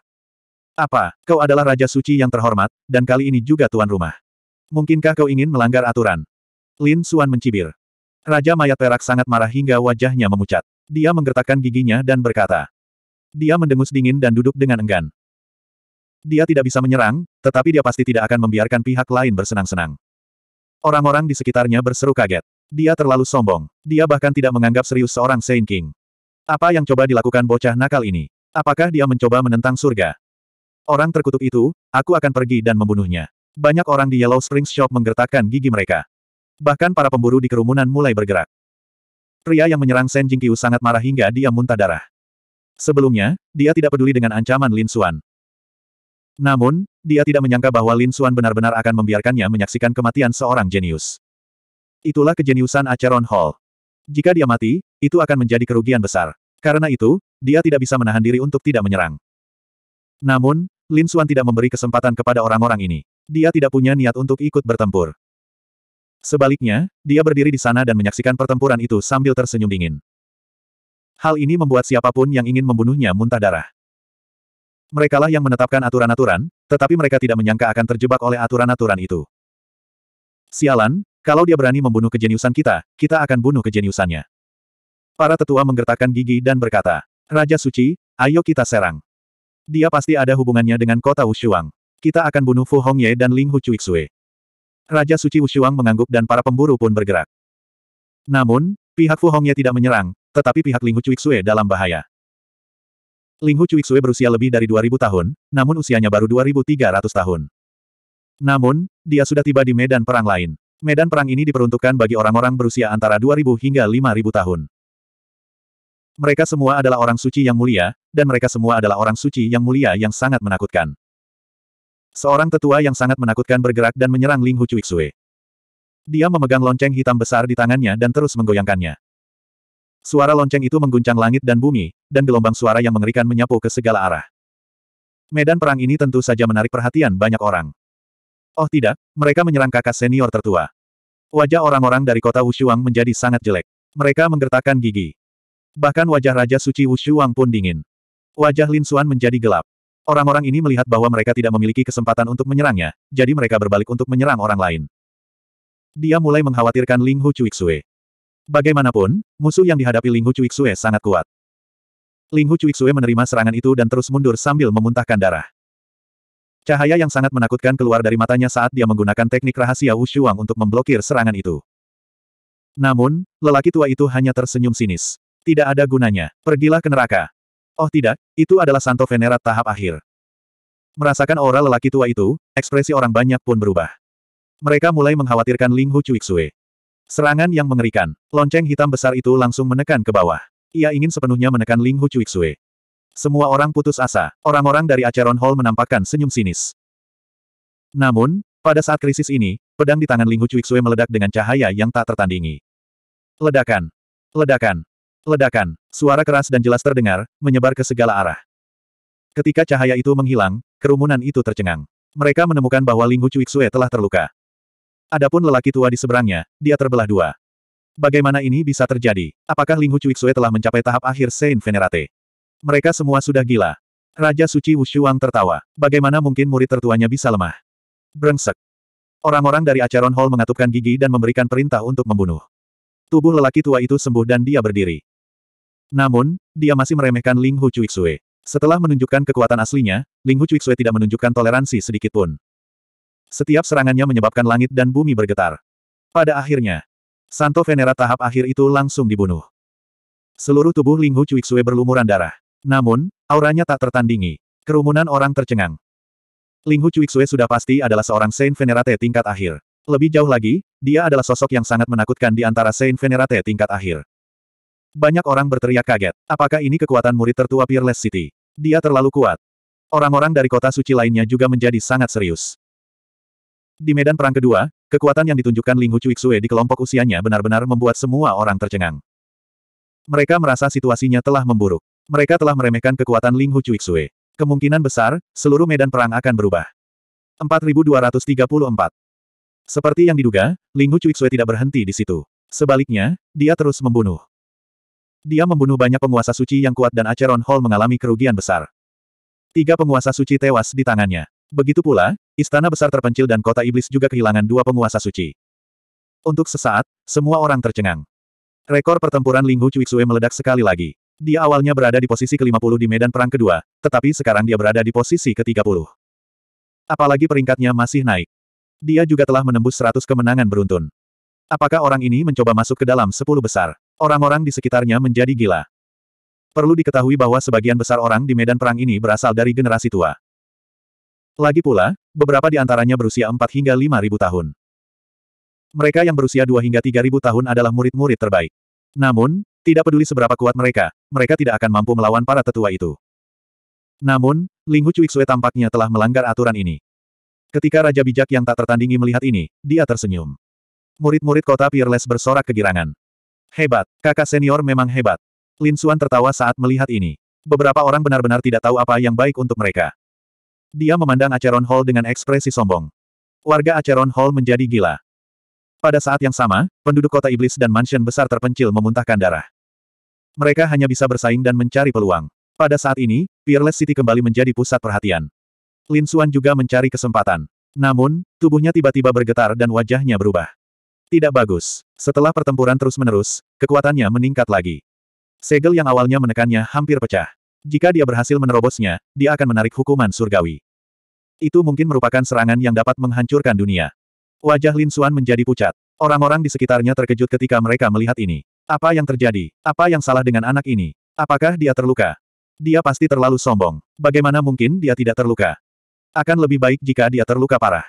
S1: Apa, kau adalah Raja Suci yang terhormat, dan kali ini juga tuan rumah. Mungkinkah kau ingin melanggar aturan? Lin Xuan mencibir. Raja mayat perak sangat marah hingga wajahnya memucat. Dia menggertakkan giginya dan berkata. Dia mendengus dingin dan duduk dengan enggan. Dia tidak bisa menyerang, tetapi dia pasti tidak akan membiarkan pihak lain bersenang-senang. Orang-orang di sekitarnya berseru kaget. Dia terlalu sombong. Dia bahkan tidak menganggap serius seorang Saint King. Apa yang coba dilakukan bocah nakal ini? Apakah dia mencoba menentang surga? Orang terkutuk itu, aku akan pergi dan membunuhnya. Banyak orang di Yellow Springs Shop menggertakkan gigi mereka. Bahkan para pemburu di kerumunan mulai bergerak. Pria yang menyerang Shen Jingqiu sangat marah hingga dia muntah darah. Sebelumnya, dia tidak peduli dengan ancaman Lin Xuan. Namun, dia tidak menyangka bahwa Lin Xuan benar-benar akan membiarkannya menyaksikan kematian seorang jenius. Itulah kejeniusan Acheron Hall. Jika dia mati, itu akan menjadi kerugian besar. Karena itu, dia tidak bisa menahan diri untuk tidak menyerang. Namun, Lin Xuan tidak memberi kesempatan kepada orang-orang ini. Dia tidak punya niat untuk ikut bertempur. Sebaliknya, dia berdiri di sana dan menyaksikan pertempuran itu sambil tersenyum dingin. Hal ini membuat siapa pun yang ingin membunuhnya muntah darah. Merekalah yang menetapkan aturan-aturan, tetapi mereka tidak menyangka akan terjebak oleh aturan-aturan itu. Sialan, kalau dia berani membunuh kejeniusan kita, kita akan bunuh kejeniusannya. Para tetua menggertakkan gigi dan berkata, Raja Suci, ayo kita serang. Dia pasti ada hubungannya dengan kota Wushuang. Kita akan bunuh Fu Hongye dan Ling Hu Chuixue. Raja Suci Wushuang mengangguk dan para pemburu pun bergerak. Namun, pihak Fu Hongye tidak menyerang, tetapi pihak Ling Hu Chuixue dalam bahaya. Ling Hu Chuixue berusia lebih dari 2000 tahun, namun usianya baru 2300 tahun. Namun, dia sudah tiba di medan perang lain. Medan perang ini diperuntukkan bagi orang-orang berusia antara 2000 hingga 5000 tahun. Mereka semua adalah orang suci yang mulia, dan mereka semua adalah orang suci yang mulia yang sangat menakutkan. Seorang tetua yang sangat menakutkan bergerak dan menyerang Ling Hu Chuixue. Dia memegang lonceng hitam besar di tangannya dan terus menggoyangkannya. Suara lonceng itu mengguncang langit dan bumi, dan gelombang suara yang mengerikan menyapu ke segala arah. Medan perang ini tentu saja menarik perhatian banyak orang. Oh tidak, mereka menyerang kakak senior tertua. Wajah orang-orang dari kota Wushuang menjadi sangat jelek. Mereka menggertakkan gigi. Bahkan wajah Raja Suci Wushuang pun dingin. Wajah Lin Xuan menjadi gelap. Orang-orang ini melihat bahwa mereka tidak memiliki kesempatan untuk menyerangnya, jadi mereka berbalik untuk menyerang orang lain. Dia mulai mengkhawatirkan Ling Hu Cuiksue. Bagaimanapun, musuh yang dihadapi Ling Hu Cuiksue sangat kuat. Ling Hu Cuiksue menerima serangan itu dan terus mundur sambil memuntahkan darah. Cahaya yang sangat menakutkan keluar dari matanya saat dia menggunakan teknik rahasia Wushuang untuk memblokir serangan itu. Namun, lelaki tua itu hanya tersenyum sinis. Tidak ada gunanya. Pergilah ke neraka. Oh tidak, itu adalah Santo Venerat tahap akhir. Merasakan aura lelaki tua itu, ekspresi orang banyak pun berubah. Mereka mulai mengkhawatirkan Ling Hu Cuiksue. Serangan yang mengerikan. Lonceng hitam besar itu langsung menekan ke bawah. Ia ingin sepenuhnya menekan Ling Hu Cuiksue. Semua orang putus asa. Orang-orang dari Acheron Hall menampakkan senyum sinis. Namun, pada saat krisis ini, pedang di tangan Ling Hu Cuiksue meledak dengan cahaya yang tak tertandingi. Ledakan. Ledakan. Ledakan. Suara keras dan jelas terdengar, menyebar ke segala arah. Ketika cahaya itu menghilang, kerumunan itu tercengang. Mereka menemukan bahwa Ling Hu Cuiksue telah terluka. Adapun lelaki tua di seberangnya, dia terbelah dua. Bagaimana ini bisa terjadi? Apakah Ling Hu Cuiksue telah mencapai tahap akhir Saint Venerate? Mereka semua sudah gila. Raja Suci Wushuang tertawa. Bagaimana mungkin murid tertuanya bisa lemah? Brengsek. Orang-orang dari Acheron Hall mengatupkan gigi dan memberikan perintah untuk membunuh. Tubuh lelaki tua itu sembuh dan dia berdiri. Namun, dia masih meremehkan Ling Hu Cuiksue. Setelah menunjukkan kekuatan aslinya, Ling Hu Cuiksue tidak menunjukkan toleransi sedikitpun. Setiap serangannya menyebabkan langit dan bumi bergetar. Pada akhirnya, Santo Venera tahap akhir itu langsung dibunuh. Seluruh tubuh Ling Hu Cuiksue berlumuran darah. Namun, auranya tak tertandingi. Kerumunan orang tercengang. Ling Hu sudah pasti adalah seorang Saint Venerate tingkat akhir. Lebih jauh lagi, dia adalah sosok yang sangat menakutkan di antara Saint Venerate tingkat akhir. Banyak orang berteriak kaget. Apakah ini kekuatan murid tertua Peerless City? Dia terlalu kuat. Orang-orang dari kota suci lainnya juga menjadi sangat serius. Di medan perang kedua, kekuatan yang ditunjukkan Ling Hu di kelompok usianya benar-benar membuat semua orang tercengang. Mereka merasa situasinya telah memburuk. Mereka telah meremehkan kekuatan Ling Hu Cuiksue. Kemungkinan besar, seluruh medan perang akan berubah. 4234 Seperti yang diduga, Ling Hu Cuiksue tidak berhenti di situ. Sebaliknya, dia terus membunuh. Dia membunuh banyak penguasa suci yang kuat dan Acheron Hall mengalami kerugian besar. Tiga penguasa suci tewas di tangannya. Begitu pula, istana besar terpencil dan kota iblis juga kehilangan dua penguasa suci. Untuk sesaat, semua orang tercengang. Rekor pertempuran Ling Hu Cuiksue meledak sekali lagi. Dia awalnya berada di posisi ke-50 di medan perang kedua, tetapi sekarang dia berada di posisi ke-30. Apalagi peringkatnya masih naik. Dia juga telah menembus 100 kemenangan beruntun. Apakah orang ini mencoba masuk ke dalam 10 besar? Orang-orang di sekitarnya menjadi gila. Perlu diketahui bahwa sebagian besar orang di medan perang ini berasal dari generasi tua. Lagi pula, beberapa di antaranya berusia 4 hingga 5 ribu tahun. Mereka yang berusia 2 hingga 3 ribu tahun adalah murid-murid terbaik. Namun, tidak peduli seberapa kuat mereka, mereka tidak akan mampu melawan para tetua itu. Namun, Ling Hu Cuiksue tampaknya telah melanggar aturan ini. Ketika Raja Bijak yang tak tertandingi melihat ini, dia tersenyum. Murid-murid kota Peerless bersorak kegirangan. Hebat, kakak senior memang hebat. Lin Xuan tertawa saat melihat ini. Beberapa orang benar-benar tidak tahu apa yang baik untuk mereka. Dia memandang Acheron Hall dengan ekspresi sombong. Warga Acheron Hall menjadi gila. Pada saat yang sama, penduduk kota iblis dan mansion besar terpencil memuntahkan darah. Mereka hanya bisa bersaing dan mencari peluang. Pada saat ini, Peerless City kembali menjadi pusat perhatian. Lin Xuan juga mencari kesempatan. Namun, tubuhnya tiba-tiba bergetar dan wajahnya berubah. Tidak bagus. Setelah pertempuran terus-menerus, kekuatannya meningkat lagi. Segel yang awalnya menekannya hampir pecah. Jika dia berhasil menerobosnya, dia akan menarik hukuman surgawi. Itu mungkin merupakan serangan yang dapat menghancurkan dunia. Wajah Lin Xuan menjadi pucat. Orang-orang di sekitarnya terkejut ketika mereka melihat ini. Apa yang terjadi? Apa yang salah dengan anak ini? Apakah dia terluka? Dia pasti terlalu sombong. Bagaimana mungkin dia tidak terluka? Akan lebih baik jika dia terluka parah.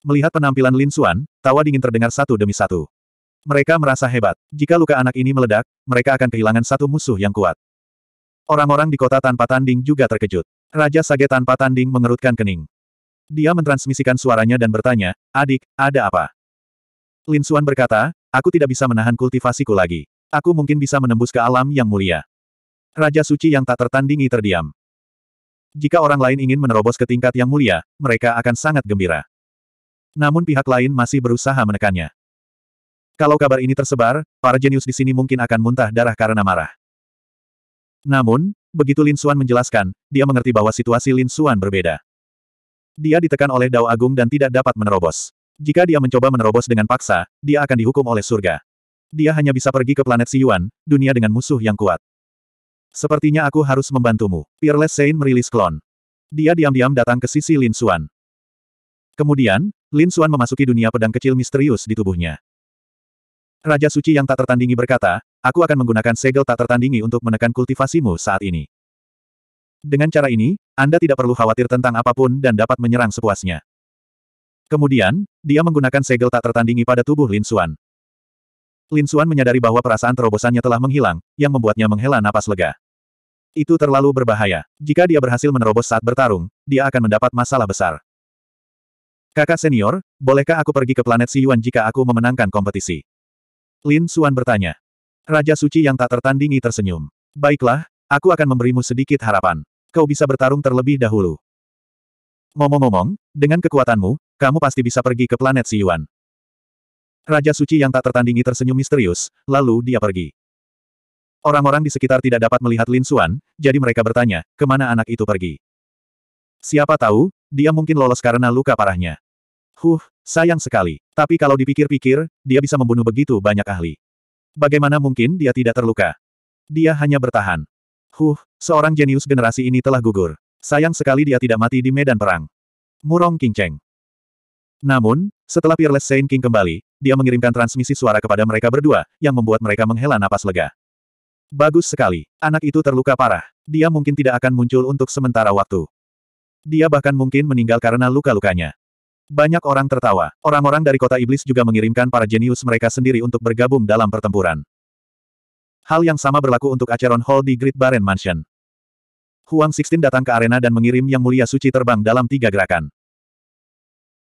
S1: Melihat penampilan Lin Xuan, tawa dingin terdengar satu demi satu. Mereka merasa hebat. Jika luka anak ini meledak, mereka akan kehilangan satu musuh yang kuat. Orang-orang di kota tanpa tanding juga terkejut. Raja Sage tanpa tanding mengerutkan kening. Dia mentransmisikan suaranya dan bertanya, adik, ada apa? Lin Xuan berkata, aku tidak bisa menahan kultivasiku lagi. Aku mungkin bisa menembus ke alam yang mulia. Raja suci yang tak tertandingi terdiam. Jika orang lain ingin menerobos ke tingkat yang mulia, mereka akan sangat gembira. Namun pihak lain masih berusaha menekannya. Kalau kabar ini tersebar, para jenius di sini mungkin akan muntah darah karena marah. Namun, begitu Lin Xuan menjelaskan, dia mengerti bahwa situasi Lin Xuan berbeda. Dia ditekan oleh Dao Agung dan tidak dapat menerobos. Jika dia mencoba menerobos dengan paksa, dia akan dihukum oleh surga. Dia hanya bisa pergi ke planet Siyuan, dunia dengan musuh yang kuat. Sepertinya aku harus membantumu. Peerless Saint merilis klon. Dia diam-diam datang ke sisi Lin Xuan. Kemudian, Lin Xuan memasuki dunia pedang kecil misterius di tubuhnya. Raja Suci yang tak tertandingi berkata, aku akan menggunakan segel tak tertandingi untuk menekan kultivasimu saat ini. Dengan cara ini, Anda tidak perlu khawatir tentang apa pun dan dapat menyerang sepuasnya. Kemudian, dia menggunakan segel tak tertandingi pada tubuh Lin Xuan. Lin Xuan menyadari bahwa perasaan terobosannya telah menghilang, yang membuatnya menghela napas lega. Itu terlalu berbahaya. Jika dia berhasil menerobos saat bertarung, dia akan mendapat masalah besar. Kakak senior, bolehkah aku pergi ke planet Siyuan jika aku memenangkan kompetisi? Lin Xuan bertanya. Raja Suci yang tak tertandingi tersenyum. Baiklah, aku akan memberimu sedikit harapan. Kau bisa bertarung terlebih dahulu. Ngomong-ngomong, dengan kekuatanmu, kamu pasti bisa pergi ke planet Siyuan. Raja Suci yang tak tertandingi tersenyum misterius, lalu dia pergi. Orang-orang di sekitar tidak dapat melihat Lin Xuan, jadi mereka bertanya, ke mana anak itu pergi. Siapa tahu, dia mungkin lolos karena luka parahnya. Huh, sayang sekali. Tapi kalau dipikir-pikir, dia bisa membunuh begitu banyak ahli. Bagaimana mungkin dia tidak terluka? Dia hanya bertahan. Huh, seorang jenius generasi ini telah gugur. Sayang sekali dia tidak mati di medan perang. Murong King Cheng. Namun, setelah Peerless Saint King kembali, dia mengirimkan transmisi suara kepada mereka berdua, yang membuat mereka menghela napas lega. Bagus sekali. Anak itu terluka parah. Dia mungkin tidak akan muncul untuk sementara waktu. Dia bahkan mungkin meninggal karena luka-lukanya. Banyak orang tertawa. Orang-orang dari kota iblis juga mengirimkan para jenius mereka sendiri untuk bergabung dalam pertempuran. Hal yang sama berlaku untuk Acheron Hall di Great Baren Mansion. Huang Sixteen datang ke arena dan mengirim Yang Mulia Suci terbang dalam tiga gerakan.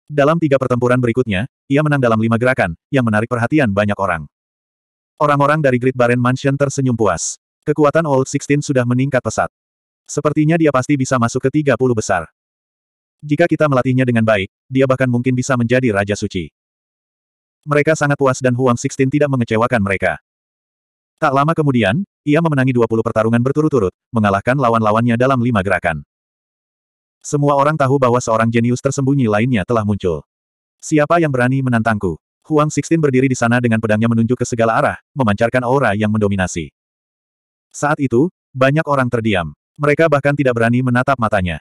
S1: Dalam tiga pertempuran berikutnya, ia menang dalam lima gerakan, yang menarik perhatian banyak orang. Orang-orang dari Great Baren Mansion tersenyum puas. Kekuatan Old Sixteen sudah meningkat pesat. Sepertinya dia pasti bisa masuk ke 30 besar. Jika kita melatihnya dengan baik, dia bahkan mungkin bisa menjadi Raja Suci. Mereka sangat puas dan Huang Sixteen tidak mengecewakan mereka. Tak lama kemudian, ia memenangi 20 pertarungan berturut-turut, mengalahkan lawan-lawannya dalam lima gerakan. Semua orang tahu bahwa seorang jenius tersembunyi lainnya telah muncul. Siapa yang berani menantangku? Huang Sixteen berdiri di sana dengan pedangnya menunjuk ke segala arah, memancarkan aura yang mendominasi. Saat itu, banyak orang terdiam. Mereka bahkan tidak berani menatap matanya.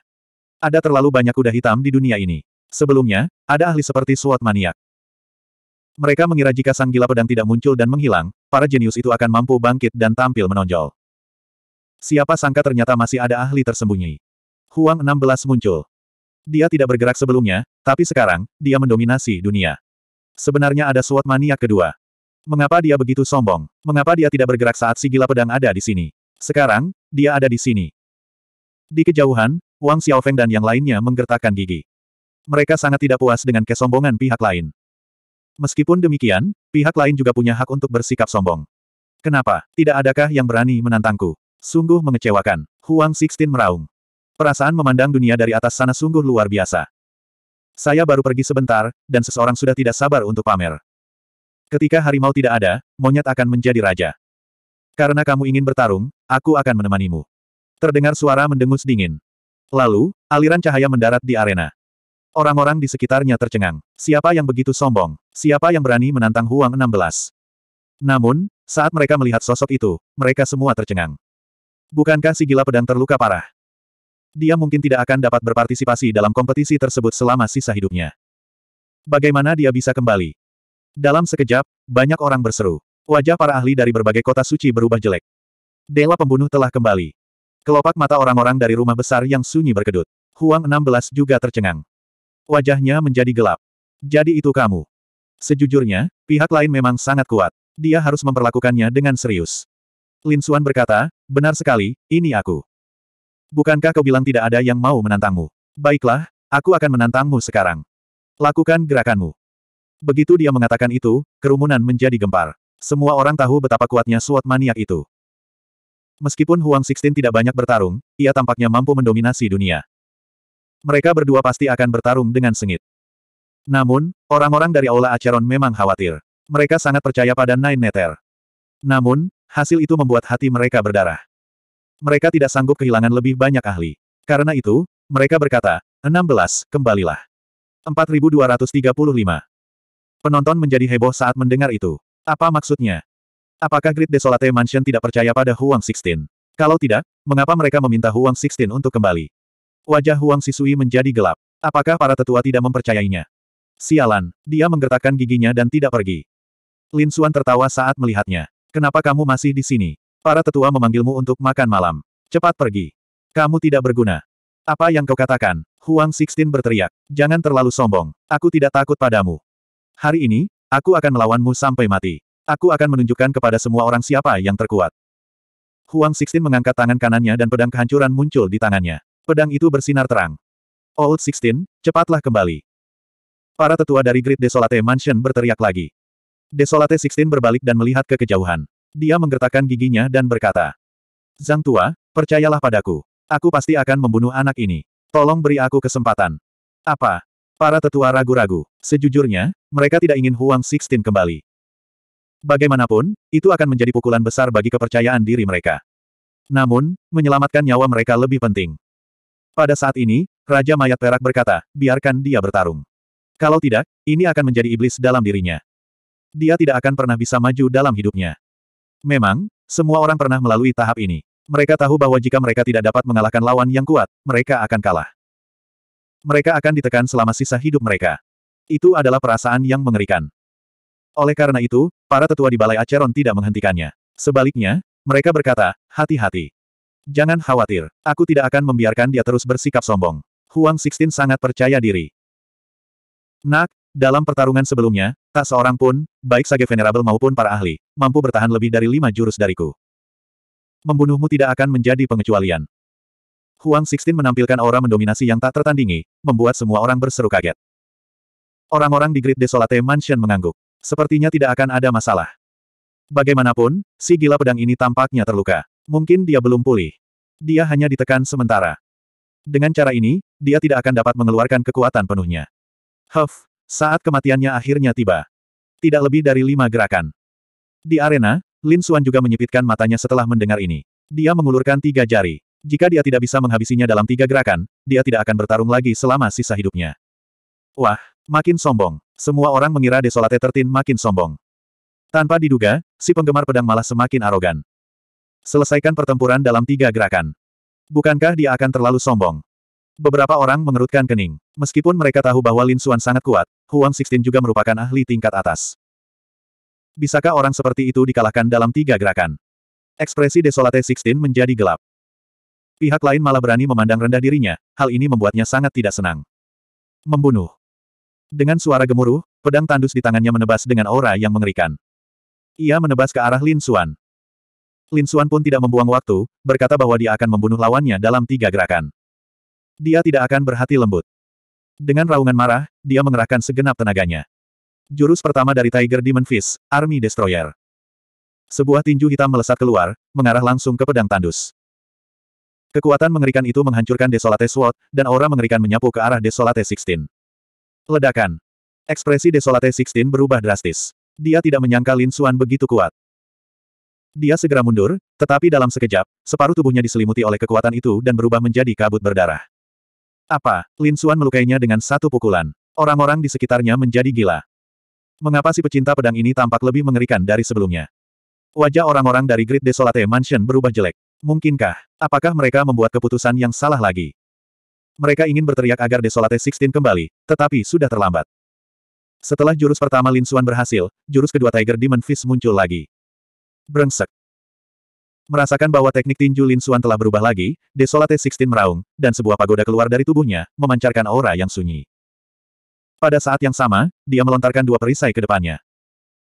S1: Ada terlalu banyak kuda hitam di dunia ini. Sebelumnya, ada ahli seperti SWOT maniak. Mereka mengira jika sang gila pedang tidak muncul dan menghilang, para jenius itu akan mampu bangkit dan tampil menonjol. Siapa sangka ternyata masih ada ahli tersembunyi. Huang 16 muncul. Dia tidak bergerak sebelumnya, tapi sekarang, dia mendominasi dunia. Sebenarnya ada SWOT maniak kedua. Mengapa dia begitu sombong? Mengapa dia tidak bergerak saat si gila pedang ada di sini? Sekarang, dia ada di sini. Di kejauhan, Wang Xiaofeng dan yang lainnya menggertakkan gigi. Mereka sangat tidak puas dengan kesombongan pihak lain. Meskipun demikian, pihak lain juga punya hak untuk bersikap sombong. Kenapa? Tidak adakah yang berani menantangku? Sungguh mengecewakan. Huang Sixteen meraung. Perasaan memandang dunia dari atas sana sungguh luar biasa. Saya baru pergi sebentar, dan seseorang sudah tidak sabar untuk pamer. Ketika harimau tidak ada, monyet akan menjadi raja. Karena kamu ingin bertarung, aku akan menemanimu. Terdengar suara mendengus dingin. Lalu, aliran cahaya mendarat di arena. Orang-orang di sekitarnya tercengang. Siapa yang begitu sombong? Siapa yang berani menantang Huang 16? Namun, saat mereka melihat sosok itu, mereka semua tercengang. Bukankah si gila pedang terluka parah? Dia mungkin tidak akan dapat berpartisipasi dalam kompetisi tersebut selama sisa hidupnya. Bagaimana dia bisa kembali? Dalam sekejap, banyak orang berseru. Wajah para ahli dari berbagai kota suci berubah jelek. Dewa pembunuh telah kembali. Kelopak mata orang-orang dari rumah besar yang sunyi berkedut. Huang 16 juga tercengang. Wajahnya menjadi gelap. Jadi itu kamu. Sejujurnya, pihak lain memang sangat kuat. Dia harus memperlakukannya dengan serius. Lin Xuan berkata, benar sekali, ini aku. Bukankah kau bilang tidak ada yang mau menantangmu? Baiklah, aku akan menantangmu sekarang. Lakukan gerakanmu. Begitu dia mengatakan itu, kerumunan menjadi gempar. Semua orang tahu betapa kuatnya SWOT maniak itu. Meskipun Huang Sixteen tidak banyak bertarung, ia tampaknya mampu mendominasi dunia. Mereka berdua pasti akan bertarung dengan sengit. Namun, orang-orang dari Aula Acheron memang khawatir. Mereka sangat percaya pada Nine Nether. Namun, hasil itu membuat hati mereka berdarah. Mereka tidak sanggup kehilangan lebih banyak ahli. Karena itu, mereka berkata, 16, kembalilah. 4235. Penonton menjadi heboh saat mendengar itu. Apa maksudnya? Apakah Great Desolate Mansion tidak percaya pada Huang Sixteen? Kalau tidak, mengapa mereka meminta Huang Sixteen untuk kembali? Wajah Huang Sisui menjadi gelap. Apakah para tetua tidak mempercayainya? Sialan, dia menggertakkan giginya dan tidak pergi. Lin Xuan tertawa saat melihatnya. Kenapa kamu masih di sini? Para tetua memanggilmu untuk makan malam. Cepat pergi. Kamu tidak berguna. Apa yang kau katakan? Huang Sixteen berteriak. Jangan terlalu sombong. Aku tidak takut padamu. Hari ini, aku akan melawanmu sampai mati. Aku akan menunjukkan kepada semua orang siapa yang terkuat. Huang Sixteen mengangkat tangan kanannya dan pedang kehancuran muncul di tangannya. Pedang itu bersinar terang. Old Sixteen, cepatlah kembali. Para tetua dari Great Desolate Mansion berteriak lagi. Desolate Sixteen berbalik dan melihat ke kejauhan. Dia menggertakkan giginya dan berkata, Zhang Tua, percayalah padaku. Aku pasti akan membunuh anak ini. Tolong beri aku kesempatan. Apa? Para tetua ragu-ragu. Sejujurnya, mereka tidak ingin Huang Sixteen kembali. Bagaimanapun, itu akan menjadi pukulan besar bagi kepercayaan diri mereka. Namun, menyelamatkan nyawa mereka lebih penting. Pada saat ini, Raja Mayat Perak berkata, biarkan dia bertarung. Kalau tidak, ini akan menjadi iblis dalam dirinya. Dia tidak akan pernah bisa maju dalam hidupnya. Memang, semua orang pernah melalui tahap ini. Mereka tahu bahwa jika mereka tidak dapat mengalahkan lawan yang kuat, mereka akan kalah. Mereka akan ditekan selama sisa hidup mereka. Itu adalah perasaan yang mengerikan. Oleh karena itu, para tetua di Balai Acheron tidak menghentikannya. Sebaliknya, mereka berkata, hati-hati. Jangan khawatir, aku tidak akan membiarkan dia terus bersikap sombong. Huang Sixteen sangat percaya diri. Nak, dalam pertarungan sebelumnya, tak seorang pun, baik Sage Venerable maupun para ahli, mampu bertahan lebih dari lima jurus dariku membunuhmu tidak akan menjadi pengecualian. Huang Sixteen menampilkan aura mendominasi yang tak tertandingi, membuat semua orang berseru kaget. Orang-orang di Great Desolate Mansion mengangguk. Sepertinya tidak akan ada masalah. Bagaimanapun, si gila pedang ini tampaknya terluka. Mungkin dia belum pulih. Dia hanya ditekan sementara. Dengan cara ini, dia tidak akan dapat mengeluarkan kekuatan penuhnya. Huff, saat kematiannya akhirnya tiba. Tidak lebih dari lima gerakan. Di arena, Lin Xuan juga menyipitkan matanya setelah mendengar ini. Dia mengulurkan tiga jari. Jika dia tidak bisa menghabisinya dalam tiga gerakan, dia tidak akan bertarung lagi selama sisa hidupnya. Wah, makin sombong. Semua orang mengira Desolate Tertin makin sombong. Tanpa diduga, si penggemar pedang malah semakin arogan. Selesaikan pertempuran dalam tiga gerakan. Bukankah dia akan terlalu sombong? Beberapa orang mengerutkan kening. Meskipun mereka tahu bahwa Lin Xuan sangat kuat, Huang Sixteen juga merupakan ahli tingkat atas. Bisakah orang seperti itu dikalahkan dalam tiga gerakan? Ekspresi Desolate Sixteen menjadi gelap. Pihak lain malah berani memandang rendah dirinya, hal ini membuatnya sangat tidak senang. Membunuh. Dengan suara gemuruh, pedang tandus di tangannya menebas dengan aura yang mengerikan. Ia menebas ke arah Lin Xuan. Lin Xuan pun tidak membuang waktu, berkata bahwa dia akan membunuh lawannya dalam tiga gerakan. Dia tidak akan berhati lembut. Dengan raungan marah, dia mengerahkan segenap tenaganya. Jurus pertama dari Tiger Demon Fist, Army Destroyer. Sebuah tinju hitam melesat keluar, mengarah langsung ke pedang tandus. Kekuatan mengerikan itu menghancurkan Desolate Sword, dan aura mengerikan menyapu ke arah Desolate Sixteen. Ledakan. Ekspresi Desolate Sixteen berubah drastis. Dia tidak menyangka Lin Xuan begitu kuat. Dia segera mundur, tetapi dalam sekejap, separuh tubuhnya diselimuti oleh kekuatan itu dan berubah menjadi kabut berdarah. Apa? Lin Xuan melukainya dengan satu pukulan. Orang-orang di sekitarnya menjadi gila. Mengapa si pecinta pedang ini tampak lebih mengerikan dari sebelumnya? Wajah orang-orang dari Great Desolate Mansion berubah jelek. Mungkinkah? Apakah mereka membuat keputusan yang salah lagi? Mereka ingin berteriak agar Desolate Sixteen kembali, tetapi sudah terlambat. Setelah jurus pertama Lin Xuan berhasil, jurus kedua Tiger Demon Fist muncul lagi. Brengsek. Merasakan bahwa teknik tinju Lin Xuan telah berubah lagi, Desolate Sixteen meraung, dan sebuah pagoda keluar dari tubuhnya, memancarkan aura yang sunyi. Pada saat yang sama, dia melontarkan dua perisai ke depannya.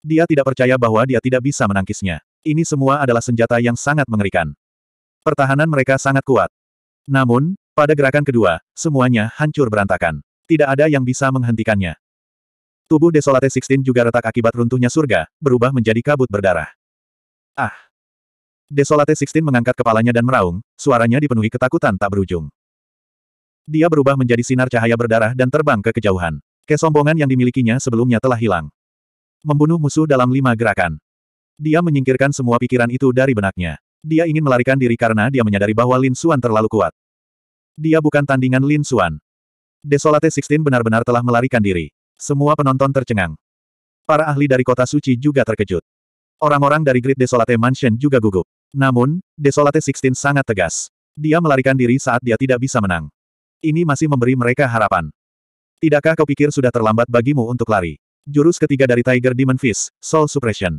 S1: Dia tidak percaya bahwa dia tidak bisa menangkisnya. Ini semua adalah senjata yang sangat mengerikan. Pertahanan mereka sangat kuat. Namun, pada gerakan kedua, semuanya hancur berantakan. Tidak ada yang bisa menghentikannya. Tubuh Desolate Sixteen juga retak akibat runtuhnya surga, berubah menjadi kabut berdarah. Ah! Desolate Sixteen mengangkat kepalanya dan meraung, suaranya dipenuhi ketakutan tak berujung. Dia berubah menjadi sinar cahaya berdarah dan terbang ke kejauhan. Kesombongan yang dimilikinya sebelumnya telah hilang. Membunuh musuh dalam lima gerakan. Dia menyingkirkan semua pikiran itu dari benaknya. Dia ingin melarikan diri karena dia menyadari bahwa Lin Xuan terlalu kuat. Dia bukan tandingan Lin Xuan. Desolate Sixteen benar-benar telah melarikan diri. Semua penonton tercengang. Para ahli dari kota suci juga terkejut. Orang-orang dari Great Desolate Mansion juga gugup. Namun, Desolate Sixteen sangat tegas. Dia melarikan diri saat dia tidak bisa menang. Ini masih memberi mereka harapan. Tidakkah kau pikir sudah terlambat bagimu untuk lari? Jurus ketiga dari Tiger Demon Fist, Soul Suppression.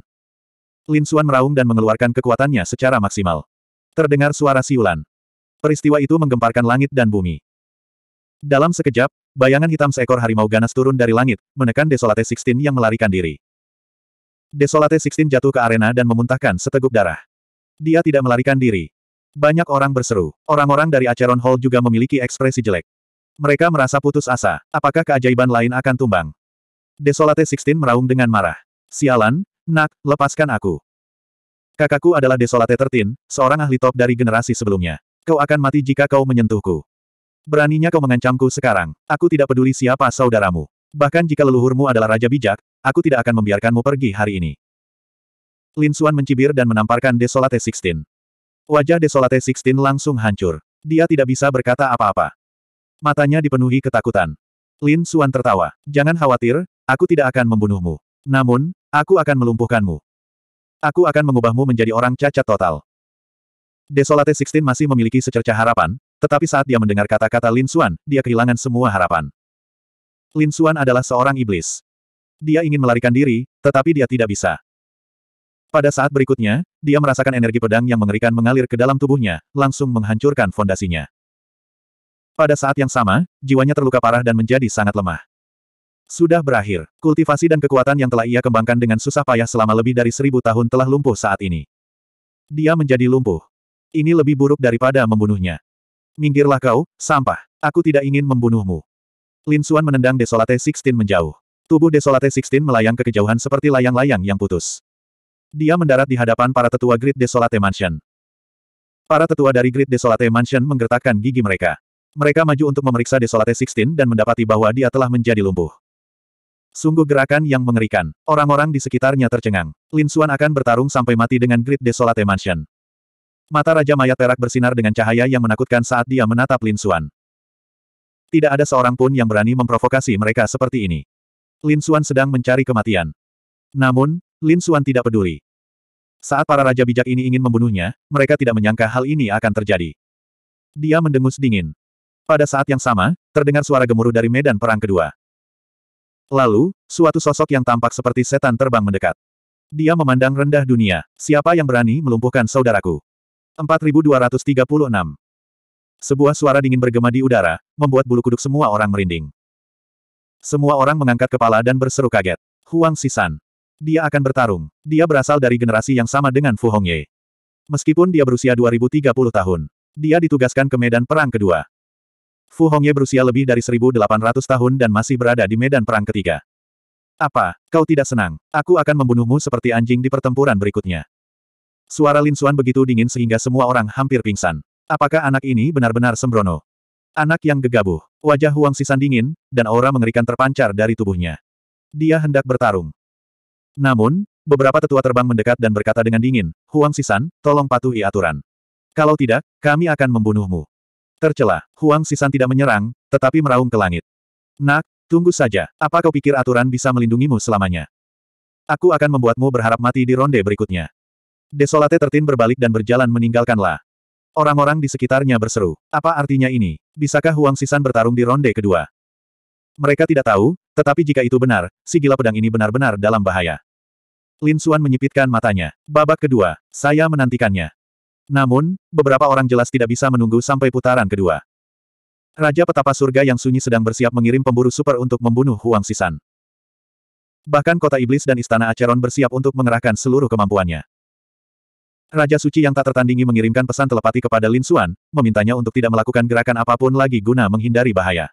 S1: Lin Xuan meraung dan mengeluarkan kekuatannya secara maksimal. Terdengar suara siulan. Peristiwa itu menggemparkan langit dan bumi. Dalam sekejap, bayangan hitam seekor harimau ganas turun dari langit, menekan Desolate Sixteen yang melarikan diri. Desolate Sixteen jatuh ke arena dan memuntahkan seteguk darah. Dia tidak melarikan diri. Banyak orang berseru. Orang-orang dari Acheron Hall juga memiliki ekspresi jelek. Mereka merasa putus asa. Apakah keajaiban lain akan tumbang? Desolate Sixteen meraung dengan marah. Sialan, nak, lepaskan aku. Kakakku adalah Desolate Tertin, seorang ahli top dari generasi sebelumnya. Kau akan mati jika kau menyentuhku. Beraninya kau mengancamku sekarang. Aku tidak peduli siapa saudaramu. Bahkan jika leluhurmu adalah Raja Bijak, aku tidak akan membiarkanmu pergi hari ini. Lin Xuan mencibir dan menamparkan Desolate Sixteen. Wajah Desolate Sixteen langsung hancur. Dia tidak bisa berkata apa-apa. Matanya dipenuhi ketakutan. Lin Xuan tertawa. Jangan khawatir, aku tidak akan membunuhmu. Namun, aku akan melumpuhkanmu. Aku akan mengubahmu menjadi orang cacat total. Desolate Sixteen masih memiliki secerca harapan, tetapi saat dia mendengar kata-kata Lin Xuan, dia kehilangan semua harapan. Lin Xuan adalah seorang iblis. Dia ingin melarikan diri, tetapi dia tidak bisa. Pada saat berikutnya, dia merasakan energi pedang yang mengerikan mengalir ke dalam tubuhnya, langsung menghancurkan fondasinya. Pada saat yang sama, jiwanya terluka parah dan menjadi sangat lemah. Sudah berakhir, kultivasi dan kekuatan yang telah ia kembangkan dengan susah payah selama lebih dari seribu tahun telah lumpuh saat ini. Dia menjadi lumpuh. Ini lebih buruk daripada membunuhnya. Minggirlah kau, sampah. Aku tidak ingin membunuhmu. Lin Xuan menendang Desolate Sixteen menjauh. Tubuh Desolate Sixteen melayang ke kejauhan seperti layang-layang yang putus. Dia mendarat di hadapan para tetua Great Desolate Mansion. Para tetua dari Great Desolate Mansion menggertakkan gigi mereka. Mereka maju untuk memeriksa Desolate Sixteen dan mendapati bahwa dia telah menjadi lumpuh. Sungguh gerakan yang mengerikan. Orang-orang di sekitarnya tercengang. Lin Xuan akan bertarung sampai mati dengan Great Desolate Mansion. Mata Raja Mayat Perak bersinar dengan cahaya yang menakutkan saat dia menatap Lin Xuan. Tidak ada seorang pun yang berani memprovokasi mereka seperti ini. Lin Xuan sedang mencari kematian. Namun, Lin Xuan tidak peduli. Saat para raja bijak ini ingin membunuhnya, mereka tidak menyangka hal ini akan terjadi. Dia mendengus dingin. Pada saat yang sama, terdengar suara gemuruh dari medan perang kedua. Lalu, suatu sosok yang tampak seperti setan terbang mendekat. Dia memandang rendah dunia. Siapa yang berani melumpuhkan saudaraku? 4236. Sebuah suara dingin bergema di udara, membuat bulu kuduk semua orang merinding. Semua orang mengangkat kepala dan berseru kaget. Huang Sisan. Dia akan bertarung. Dia berasal dari generasi yang sama dengan Fu Hongye. Meskipun dia berusia 2030 tahun. Dia ditugaskan ke medan perang kedua. Fu Hongye berusia lebih dari 1800 tahun dan masih berada di medan perang ketiga. Apa, kau tidak senang? Aku akan membunuhmu seperti anjing di pertempuran berikutnya. Suara Lin Xuan begitu dingin sehingga semua orang hampir pingsan. Apakah anak ini benar-benar sembrono? Anak yang gegabah, wajah Huang Sisan dingin, dan aura mengerikan terpancar dari tubuhnya. Dia hendak bertarung. Namun, beberapa tetua terbang mendekat dan berkata dengan dingin, Huang Sisan, tolong patuhi aturan. Kalau tidak, kami akan membunuhmu. Tercela, Huang Sisan tidak menyerang, tetapi meraung ke langit. Nak, tunggu saja, apa kau pikir aturan bisa melindungimu selamanya? Aku akan membuatmu berharap mati di ronde berikutnya. Desolate tertin berbalik dan berjalan meninggalkanlah. Orang-orang di sekitarnya berseru. Apa artinya ini? Bisakah Huang Sisan bertarung di ronde kedua? Mereka tidak tahu, tetapi jika itu benar, si gila pedang ini benar-benar dalam bahaya. Lin Xuan menyipitkan matanya. Babak kedua, saya menantikannya. Namun, beberapa orang jelas tidak bisa menunggu sampai putaran kedua. Raja Petapa Surga yang sunyi sedang bersiap mengirim pemburu super untuk membunuh Huang Sisan. Bahkan kota iblis dan istana Acheron bersiap untuk mengerahkan seluruh kemampuannya. Raja Suci yang tak tertandingi mengirimkan pesan telepati kepada Lin Xuan, memintanya untuk tidak melakukan gerakan apa pun lagi guna menghindari bahaya.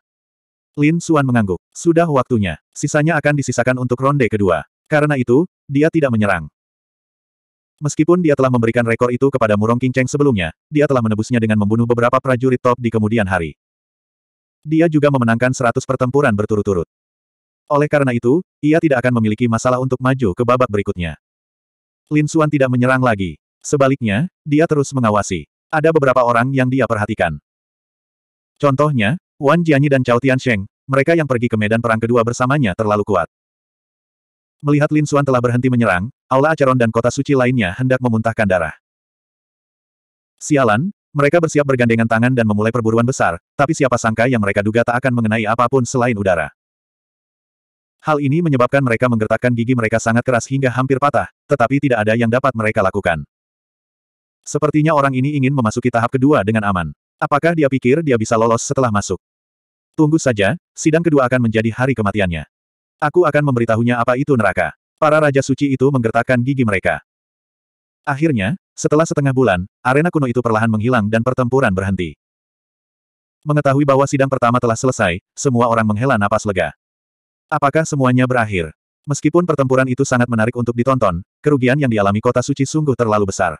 S1: Lin Xuan mengangguk. Sudah waktunya. Sisanya akan disisakan untuk ronde kedua. Karena itu, dia tidak menyerang. Meskipun dia telah memberikan rekor itu kepada Murong King Cheng sebelumnya, dia telah menebusnya dengan membunuh beberapa prajurit top di kemudian hari. Dia juga memenangkan 100 pertempuran berturut-turut. Oleh karena itu, ia tidak akan memiliki masalah untuk maju ke babak berikutnya. Lin Xuan tidak menyerang lagi. Sebaliknya, dia terus mengawasi. Ada beberapa orang yang dia perhatikan. Contohnya, Wan Jianyi dan Chao Tiansheng, mereka yang pergi ke medan perang kedua bersamanya terlalu kuat. Melihat Lin Xuan telah berhenti menyerang, Aula Acheron dan kota suci lainnya hendak memuntahkan darah. Sialan, mereka bersiap bergandengan tangan dan memulai perburuan besar, tapi siapa sangka yang mereka duga tak akan mengenai apa pun selain udara. Hal ini menyebabkan mereka menggertakkan gigi mereka sangat keras hingga hampir patah, tetapi tidak ada yang dapat mereka lakukan. Sepertinya orang ini ingin memasuki tahap kedua dengan aman. Apakah dia pikir dia bisa lolos setelah masuk? Tunggu saja, sidang kedua akan menjadi hari kematiannya. Aku akan memberitahunya apa itu neraka. Para Raja Suci itu menggertakkan gigi mereka. Akhirnya, setelah setengah bulan, arena kuno itu perlahan menghilang dan pertempuran berhenti. Mengetahui bahwa sidang pertama telah selesai, semua orang menghela napas lega. Apakah semuanya berakhir? Meskipun pertempuran itu sangat menarik untuk ditonton, kerugian yang dialami kota suci sungguh terlalu besar.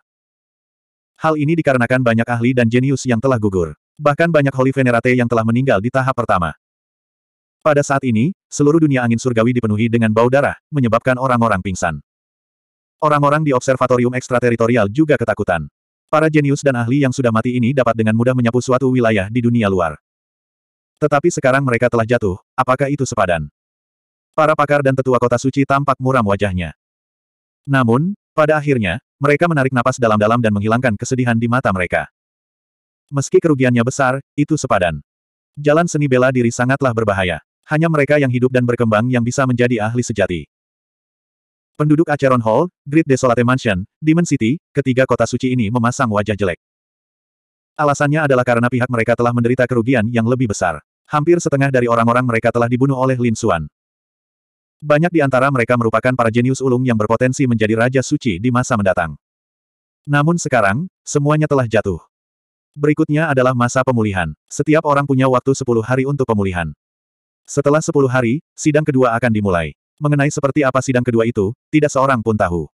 S1: Hal ini dikarenakan banyak ahli dan jenius yang telah gugur. Bahkan banyak Holy Venerate yang telah meninggal di tahap pertama. Pada saat ini, seluruh dunia angin surgawi dipenuhi dengan bau darah, menyebabkan orang-orang pingsan. Orang-orang di observatorium ekstrateritorial juga ketakutan. Para jenius dan ahli yang sudah mati ini dapat dengan mudah menyapu suatu wilayah di dunia luar. Tetapi sekarang mereka telah jatuh, apakah itu sepadan? Para pakar dan tetua kota suci tampak muram wajahnya. Namun, pada akhirnya, mereka menarik napas dalam-dalam dan menghilangkan kesedihan di mata mereka. Meski kerugiannya besar, itu sepadan. Jalan seni bela diri sangatlah berbahaya. Hanya mereka yang hidup dan berkembang yang bisa menjadi ahli sejati. Penduduk Acheron Hall, Great Desolate Mansion, Demon City, ketiga kota suci ini memasang wajah jelek. Alasannya adalah karena pihak mereka telah menderita kerugian yang lebih besar. Hampir setengah dari orang-orang mereka telah dibunuh oleh Lin Xuan. Banyak di antara mereka merupakan para jenius ulung yang berpotensi menjadi Raja Suci di masa mendatang. Namun sekarang, semuanya telah jatuh. Berikutnya adalah masa pemulihan. Setiap orang punya waktu 10 hari untuk pemulihan. Setelah 10 hari, sidang kedua akan dimulai. Mengenai seperti apa sidang kedua itu, tidak seorang pun tahu.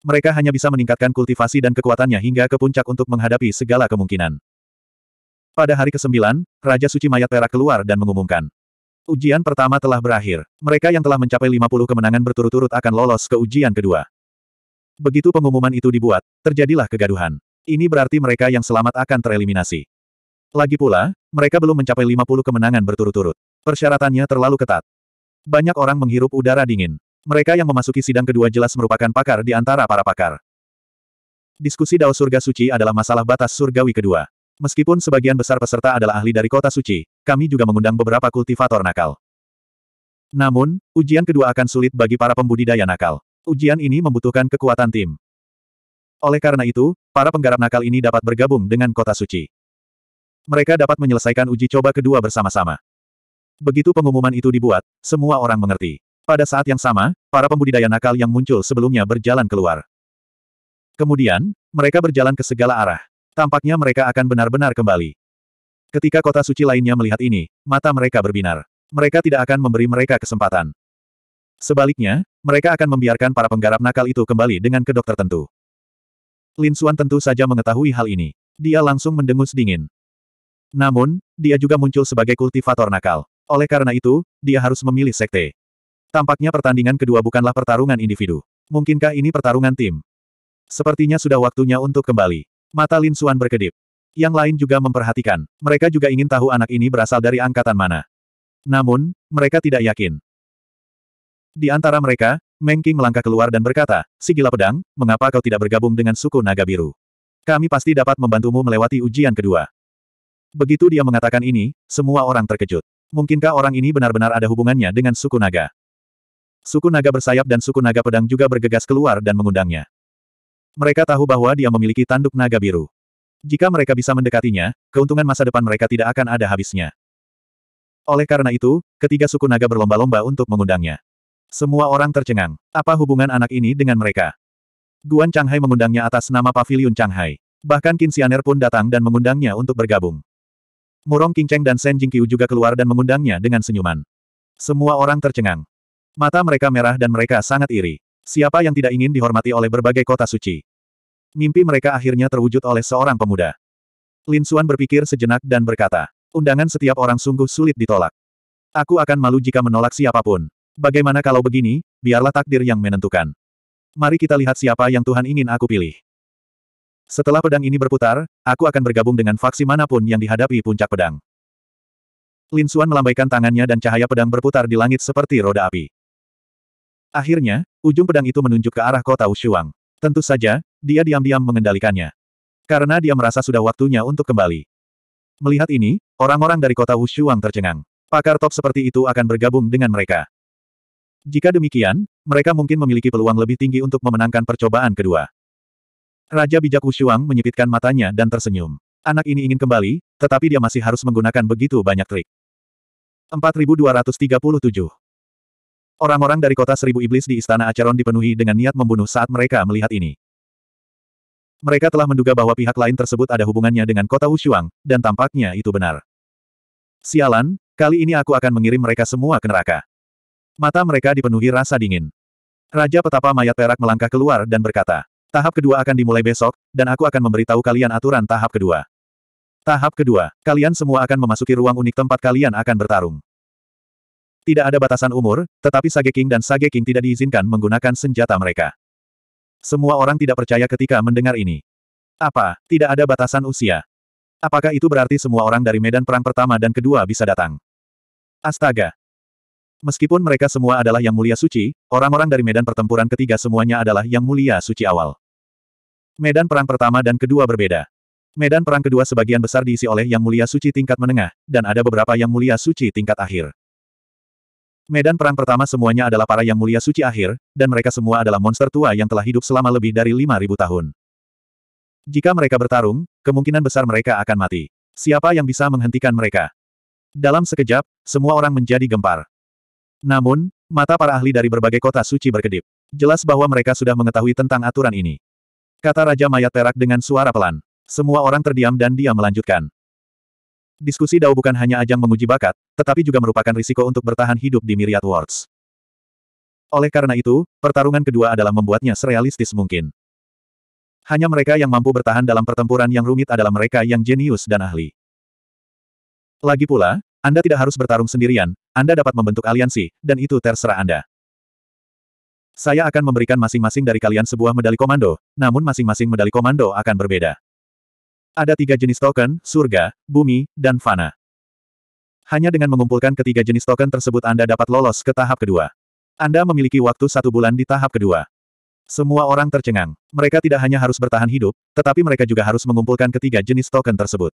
S1: Mereka hanya bisa meningkatkan kultivasi dan kekuatannya hingga ke puncak untuk menghadapi segala kemungkinan. Pada hari ke-9, Raja Suci Mayat Perak keluar dan mengumumkan. Ujian pertama telah berakhir. Mereka yang telah mencapai 50 kemenangan berturut-turut akan lolos ke ujian kedua. Begitu pengumuman itu dibuat, terjadilah kegaduhan. Ini berarti mereka yang selamat akan tereliminasi. Lagi pula, mereka belum mencapai 50 kemenangan berturut-turut. Persyaratannya terlalu ketat. Banyak orang menghirup udara dingin. Mereka yang memasuki sidang kedua jelas merupakan pakar di antara para pakar. Diskusi Dao Surga Suci adalah masalah batas surgawi kedua. Meskipun sebagian besar peserta adalah ahli dari kota suci, kami juga mengundang beberapa kultivator nakal. Namun, ujian kedua akan sulit bagi para pembudidaya nakal. Ujian ini membutuhkan kekuatan tim. Oleh karena itu, para penggarap nakal ini dapat bergabung dengan kota suci. Mereka dapat menyelesaikan uji coba kedua bersama-sama. Begitu pengumuman itu dibuat, semua orang mengerti. Pada saat yang sama, para pembudidaya nakal yang muncul sebelumnya berjalan keluar. Kemudian, mereka berjalan ke segala arah. Tampaknya mereka akan benar-benar kembali. Ketika kota suci lainnya melihat ini, mata mereka berbinar. Mereka tidak akan memberi mereka kesempatan. Sebaliknya, mereka akan membiarkan para penggarap nakal itu kembali dengan kedok tertentu. Lin Xuan tentu saja mengetahui hal ini. Dia langsung mendengus dingin. Namun, dia juga muncul sebagai kultivator nakal. Oleh karena itu, dia harus memilih sekte. Tampaknya pertandingan kedua bukanlah pertarungan individu. Mungkinkah ini pertarungan tim? Sepertinya sudah waktunya untuk kembali. Mata Lin Xuan berkedip. Yang lain juga memperhatikan. Mereka juga ingin tahu anak ini berasal dari angkatan mana. Namun, mereka tidak yakin. Di antara mereka, Meng King melangkah keluar dan berkata, Si gila pedang, mengapa kau tidak bergabung dengan suku naga biru? Kami pasti dapat membantumu melewati ujian kedua. Begitu dia mengatakan ini, semua orang terkejut. Mungkinkah orang ini benar-benar ada hubungannya dengan suku naga? Suku naga bersayap dan suku naga pedang juga bergegas keluar dan mengundangnya. Mereka tahu bahwa dia memiliki tanduk naga biru. Jika mereka bisa mendekatinya, keuntungan masa depan mereka tidak akan ada habisnya. Oleh karena itu, ketiga suku naga berlomba-lomba untuk mengundangnya. Semua orang tercengang. Apa hubungan anak ini dengan mereka? Guan Changhai mengundangnya atas nama Pavilion Changhai. Bahkan Qin Xianer pun datang dan mengundangnya untuk bergabung. Murong King Cheng dan Sen Jingqiu juga keluar dan mengundangnya dengan senyuman. Semua orang tercengang. Mata mereka merah dan mereka sangat iri. Siapa yang tidak ingin dihormati oleh berbagai kota suci? Mimpi mereka akhirnya terwujud oleh seorang pemuda. Lin Xuan berpikir sejenak dan berkata, undangan setiap orang sungguh sulit ditolak. Aku akan malu jika menolak siapa pun. Bagaimana kalau begini, biarlah takdir yang menentukan. Mari kita lihat siapa yang Tuhan ingin aku pilih. Setelah pedang ini berputar, aku akan bergabung dengan faksi mana pun yang dihadapi puncak pedang. Lin Xuan melambaikan tangannya dan cahaya pedang berputar di langit seperti roda api. Akhirnya, ujung pedang itu menunjuk ke arah kota Wushuang. Tentu saja, dia diam-diam mengendalikannya. Karena dia merasa sudah waktunya untuk kembali. Melihat ini, orang-orang dari kota Wushuang tercengang. Pakar top seperti itu akan bergabung dengan mereka. Jika demikian, mereka mungkin memiliki peluang lebih tinggi untuk memenangkan percobaan kedua. Raja bijak Wushuang menyipitkan matanya dan tersenyum. Anak ini ingin kembali, tetapi dia masih harus menggunakan begitu banyak trik. 4237 Orang-orang dari kota seribu iblis di Istana Acheron dipenuhi dengan niat membunuh saat mereka melihat ini. Mereka telah menduga bahwa pihak lain tersebut ada hubungannya dengan kota Wushuang, dan tampaknya itu benar. Sialan, kali ini aku akan mengirim mereka semua ke neraka. Mata mereka dipenuhi rasa dingin. Raja petapa mayat perak melangkah keluar dan berkata, Tahap kedua akan dimulai besok, dan aku akan memberitahu kalian aturan tahap kedua. Tahap kedua, kalian semua akan memasuki ruang unik tempat kalian akan bertarung. Tidak ada batasan umur, tetapi Sage King dan Sage King tidak diizinkan menggunakan senjata mereka. Semua orang tidak percaya ketika mendengar ini. Apa, tidak ada batasan usia? Apakah itu berarti semua orang dari medan perang pertama dan kedua bisa datang? Astaga! Meskipun mereka semua adalah yang mulia suci, orang-orang dari medan pertempuran ketiga semuanya adalah yang mulia suci awal. Medan perang pertama dan kedua berbeda. Medan perang kedua sebagian besar diisi oleh yang mulia suci tingkat menengah, dan ada beberapa yang mulia suci tingkat akhir. Medan perang pertama semuanya adalah para yang mulia suci akhir, dan mereka semua adalah monster tua yang telah hidup selama lebih dari 5.000 tahun. Jika mereka bertarung, kemungkinan besar mereka akan mati. Siapa yang bisa menghentikan mereka? Dalam sekejap, semua orang menjadi gempar. Namun, mata para ahli dari berbagai kota suci berkedip. Jelas bahwa mereka sudah mengetahui tentang aturan ini. Kata Raja Mayat Perak dengan suara pelan. Semua orang terdiam dan dia melanjutkan. Diskusi Dao bukan hanya ajang menguji bakat, tetapi juga merupakan risiko untuk bertahan hidup di Myriad Worlds. Oleh karena itu, pertarungan kedua adalah membuatnya serealistis mungkin. Hanya mereka yang mampu bertahan dalam pertempuran yang rumit adalah mereka yang jenius dan ahli. Lagi pula, anda tidak harus bertarung sendirian, Anda dapat membentuk aliansi, dan itu terserah Anda. Saya akan memberikan masing-masing dari kalian sebuah medali komando, namun masing-masing medali komando akan berbeda. Ada tiga jenis token, surga, bumi, dan fana. Hanya dengan mengumpulkan ketiga jenis token tersebut Anda dapat lolos ke tahap kedua. Anda memiliki waktu satu bulan di tahap kedua. Semua orang tercengang. Mereka tidak hanya harus bertahan hidup, tetapi mereka juga harus mengumpulkan ketiga jenis token tersebut.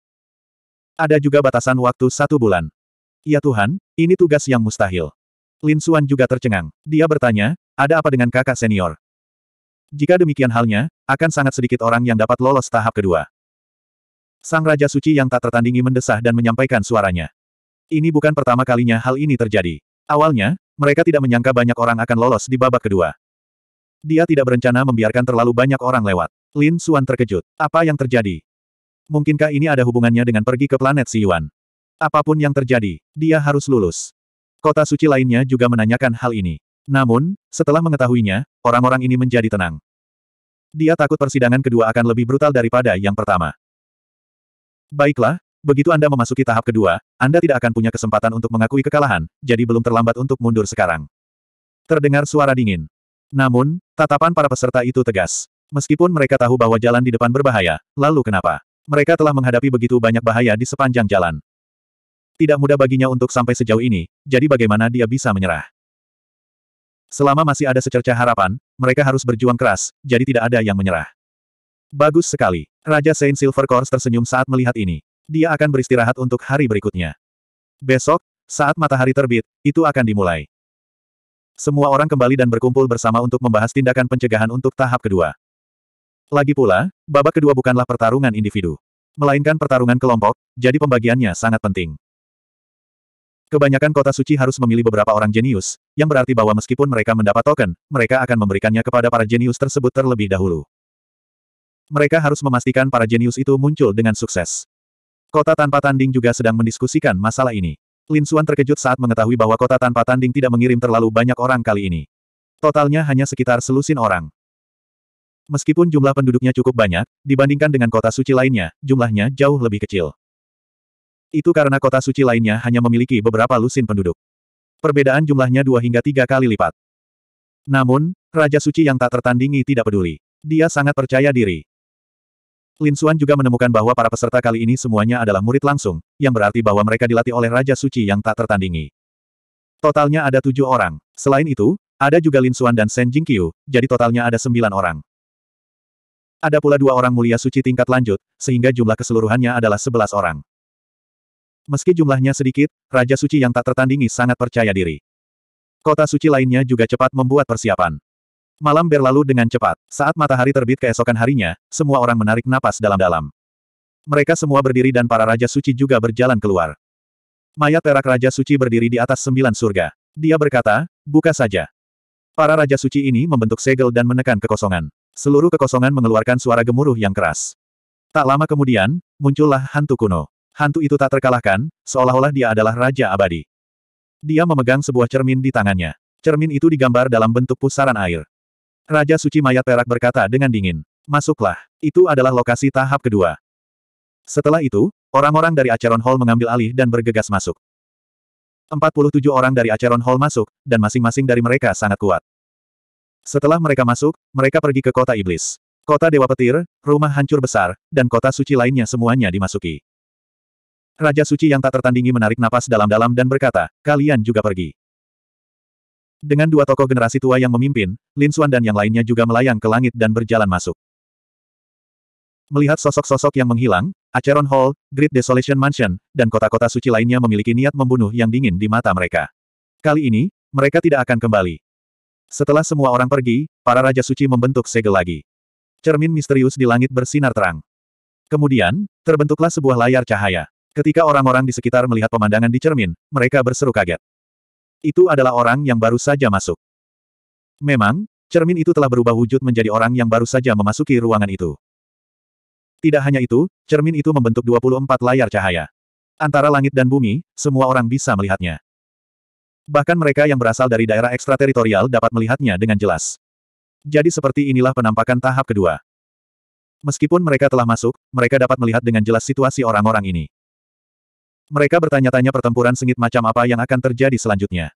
S1: Ada juga batasan waktu satu bulan. Ya Tuhan, ini tugas yang mustahil. Lin Xuan juga tercengang. Dia bertanya, ada apa dengan kakak senior? Jika demikian halnya, akan sangat sedikit orang yang dapat lolos tahap kedua. Sang Raja Suci yang tak tertandingi mendesah dan menyampaikan suaranya. Ini bukan pertama kalinya hal ini terjadi. Awalnya, mereka tidak menyangka banyak orang akan lolos di babak kedua. Dia tidak berencana membiarkan terlalu banyak orang lewat. Lin Xuan terkejut. Apa yang terjadi? Mungkinkah ini ada hubungannya dengan pergi ke planet Yuan? Apa pun yang terjadi, dia harus lulus. Kota suci lainnya juga menanyakan hal ini. Namun, setelah mengetahuinya, orang-orang ini menjadi tenang. Dia takut persidangan kedua akan lebih brutal daripada yang pertama. Baiklah, begitu Anda memasuki tahap kedua, Anda tidak akan punya kesempatan untuk mengakui kekalahan, jadi belum terlambat untuk mundur sekarang. Terdengar suara dingin. Namun, tatapan para peserta itu tegas. Meskipun mereka tahu bahwa jalan di depan berbahaya, lalu kenapa? Mereka telah menghadapi begitu banyak bahaya di sepanjang jalan. Tidak mudah baginya untuk sampai sejauh ini, jadi bagaimana dia bisa menyerah? Selama masih ada secercah harapan, mereka harus berjuang keras, jadi tidak ada yang menyerah. Bagus sekali. Raja Saint Silver Course tersenyum saat melihat ini. Dia akan beristirahat untuk hari berikutnya. Besok, saat matahari terbit, itu akan dimulai. Semua orang kembali dan berkumpul bersama untuk membahas tindakan pencegahan untuk tahap kedua. Lagi pula, babak kedua bukanlah pertarungan individu. Melainkan pertarungan kelompok, jadi pembagiannya sangat penting. Kebanyakan kota suci harus memilih beberapa orang jenius, yang berarti bahwa meskipun mereka mendapat token, mereka akan memberikannya kepada para jenius tersebut terlebih dahulu. Mereka harus memastikan para jenius itu muncul dengan sukses. Kota tanpa tanding juga sedang mendiskusikan masalah ini. Lin Xuan terkejut saat mengetahui bahwa kota tanpa tanding tidak mengirim terlalu banyak orang kali ini. Totalnya hanya sekitar selusin orang. Meskipun jumlah penduduknya cukup banyak, dibandingkan dengan kota suci lainnya, jumlahnya jauh lebih kecil. Itu karena kota suci lainnya hanya memiliki beberapa lusin penduduk. Perbedaan jumlahnya dua hingga tiga kali lipat. Namun, Raja Suci yang tak tertandingi tidak peduli. Dia sangat percaya diri. Lin Xuan juga menemukan bahwa para peserta kali ini semuanya adalah murid langsung, yang berarti bahwa mereka dilatih oleh Raja Suci yang tak tertandingi. Totalnya ada tujuh orang. Selain itu, Ada juga Lin Xuan dan Shen Jingqiu, jadi totalnya ada sembilan orang. Ada pula dua orang mulia suci tingkat lanjut, sehingga jumlah keseluruhannya adalah sebelas orang. Meski jumlahnya sedikit, Raja Suci yang tak tertandingi sangat percaya diri. Kota suci lainnya juga cepat membuat persiapan. Malam berlalu dengan cepat. Saat matahari terbit keesokan harinya, semua orang menarik napas dalam-dalam. Mereka semua berdiri dan para Raja Suci juga berjalan keluar. Mayat perak Raja Suci berdiri di atas sembilan surga. Dia berkata, buka saja. Para Raja Suci ini membentuk segel dan menekan kekosongan. Seluruh kekosongan mengeluarkan suara gemuruh yang keras. Tak lama kemudian, muncullah hantu kuno. Hantu itu tak terkalahkan, seolah-olah dia adalah Raja Abadi. Dia memegang sebuah cermin di tangannya. Cermin itu digambar dalam bentuk pusaran air. Raja Suci Mayat Perak berkata dengan dingin. Masuklah. Itu adalah lokasi tahap kedua. Setelah itu, orang-orang dari Acheron Hall mengambil alih dan bergegas masuk. 47 orang dari Acheron Hall masuk, dan masing-masing dari mereka sangat kuat. Setelah mereka masuk, mereka pergi ke kota iblis. Kota Dewa Petir, rumah hancur besar, dan kota suci lainnya semuanya dimasuki. Raja Suci yang tak tertandingi menarik napas dalam-dalam dan berkata, kalian juga pergi. Dengan dua tokoh generasi tua yang memimpin, Lin Xuan dan yang lainnya juga melayang ke langit dan berjalan masuk. Melihat sosok-sosok yang menghilang, Acheron Hall, Great Desolation Mansion, dan kota-kota suci lainnya memiliki niat membunuh yang dingin di mata mereka. Kali ini, mereka tidak akan kembali. Setelah semua orang pergi, para Raja Suci membentuk segel lagi. Cermin misterius di langit bersinar terang. Kemudian, terbentuklah sebuah layar cahaya. Ketika orang-orang di sekitar melihat pemandangan di cermin, mereka berseru kaget. Itu adalah orang yang baru saja masuk. Memang, cermin itu telah berubah wujud menjadi orang yang baru saja memasuki ruangan itu. Tidak hanya itu, cermin itu membentuk 24 layar cahaya. Antara langit dan bumi, semua orang bisa melihatnya. Bahkan mereka yang berasal dari daerah ekstrateritorial dapat melihatnya dengan jelas. Jadi seperti inilah penampakan tahap kedua. Meskipun mereka telah masuk, mereka dapat melihat dengan jelas situasi orang-orang ini. Mereka bertanya-tanya pertempuran sengit macam apa yang akan terjadi selanjutnya.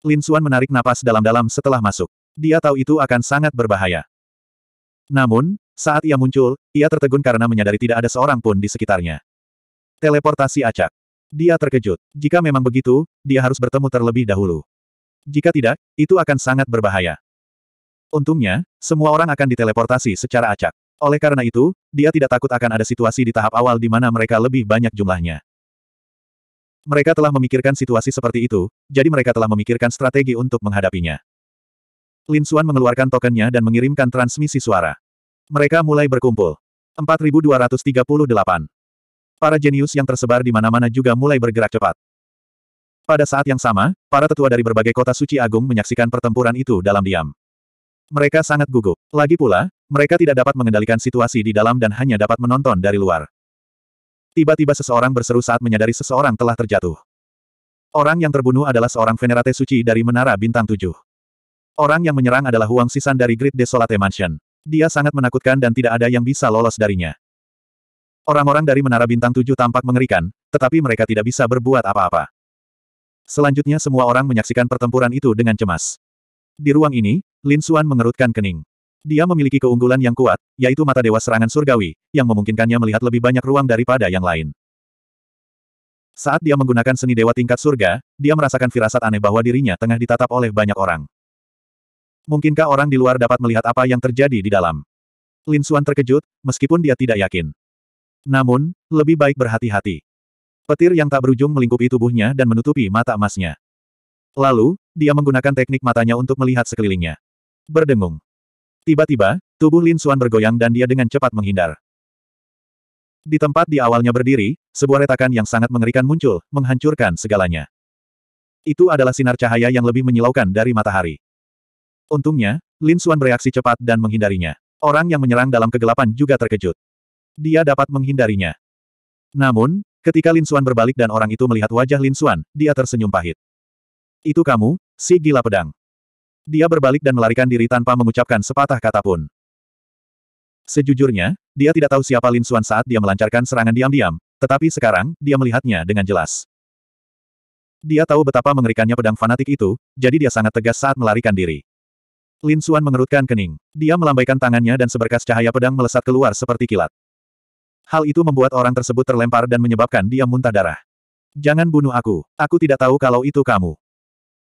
S1: Lin Xuan menarik napas dalam-dalam setelah masuk. Dia tahu itu akan sangat berbahaya. Namun, saat ia muncul, ia tertegun karena menyadari tidak ada seorang pun di sekitarnya. Teleportasi acak. Dia terkejut. Jika memang begitu, dia harus bertemu terlebih dahulu. Jika tidak, itu akan sangat berbahaya. Untungnya, semua orang akan diteleportasi secara acak. Oleh karena itu, dia tidak takut akan ada situasi di tahap awal di mana mereka lebih banyak jumlahnya. Mereka telah memikirkan situasi seperti itu, jadi mereka telah memikirkan strategi untuk menghadapinya. Lin Xuan mengeluarkan tokennya dan mengirimkan transmisi suara. Mereka mulai berkumpul. 4238. Para jenius yang tersebar di mana-mana juga mulai bergerak cepat. Pada saat yang sama, para tetua dari berbagai kota suci agung menyaksikan pertempuran itu dalam diam. Mereka sangat gugup. Lagi pula, mereka tidak dapat mengendalikan situasi di dalam dan hanya dapat menonton dari luar. Tiba-tiba seseorang berseru saat menyadari seseorang telah terjatuh. Orang yang terbunuh adalah seorang venerate suci dari Menara Bintang Tujuh. Orang yang menyerang adalah Huang Sisan dari Great Desolate Mansion. Dia sangat menakutkan dan tidak ada yang bisa lolos darinya. Orang-orang dari Menara Bintang Tujuh tampak mengerikan, tetapi mereka tidak bisa berbuat apa-apa. Selanjutnya semua orang menyaksikan pertempuran itu dengan cemas. Di ruang ini, Lin Xuan mengerutkan kening. Dia memiliki keunggulan yang kuat, yaitu mata dewa serangan surgawi, yang memungkinkannya melihat lebih banyak ruang daripada yang lain. Saat dia menggunakan seni dewa tingkat surga, dia merasakan firasat aneh bahwa dirinya tengah ditatap oleh banyak orang. Mungkinkah orang di luar dapat melihat apa yang terjadi di dalam? Lin Xuan terkejut, meskipun dia tidak yakin. Namun, lebih baik berhati-hati. Petir yang tak berujung melingkupi tubuhnya dan menutupi mata emasnya. Lalu, dia menggunakan teknik matanya untuk melihat sekelilingnya. Berdengung. Tiba-tiba, tubuh Lin Xuan bergoyang dan dia dengan cepat menghindar. Di tempat di awalnya berdiri, sebuah retakan yang sangat mengerikan muncul, menghancurkan segalanya. Itu adalah sinar cahaya yang lebih menyilaukan dari matahari. Untungnya, Lin Xuan bereaksi cepat dan menghindarinya. Orang yang menyerang dalam kegelapan juga terkejut. Dia dapat menghindarinya. Namun, ketika Lin Xuan berbalik dan orang itu melihat wajah Lin Xuan, dia tersenyum pahit. Itu kamu, si gila pedang. Dia berbalik dan melarikan diri tanpa mengucapkan sepatah kata pun. Sejujurnya, dia tidak tahu siapa Lin Xuan saat dia melancarkan serangan diam-diam, tetapi sekarang, dia melihatnya dengan jelas. Dia tahu betapa mengerikannya pedang fanatik itu, jadi dia sangat tegas saat melarikan diri. Lin Xuan mengerutkan kening. Dia melambaikan tangannya dan seberkas cahaya pedang melesat keluar seperti kilat. Hal itu membuat orang tersebut terlempar dan menyebabkan dia muntah darah. Jangan bunuh aku. Aku tidak tahu kalau itu kamu.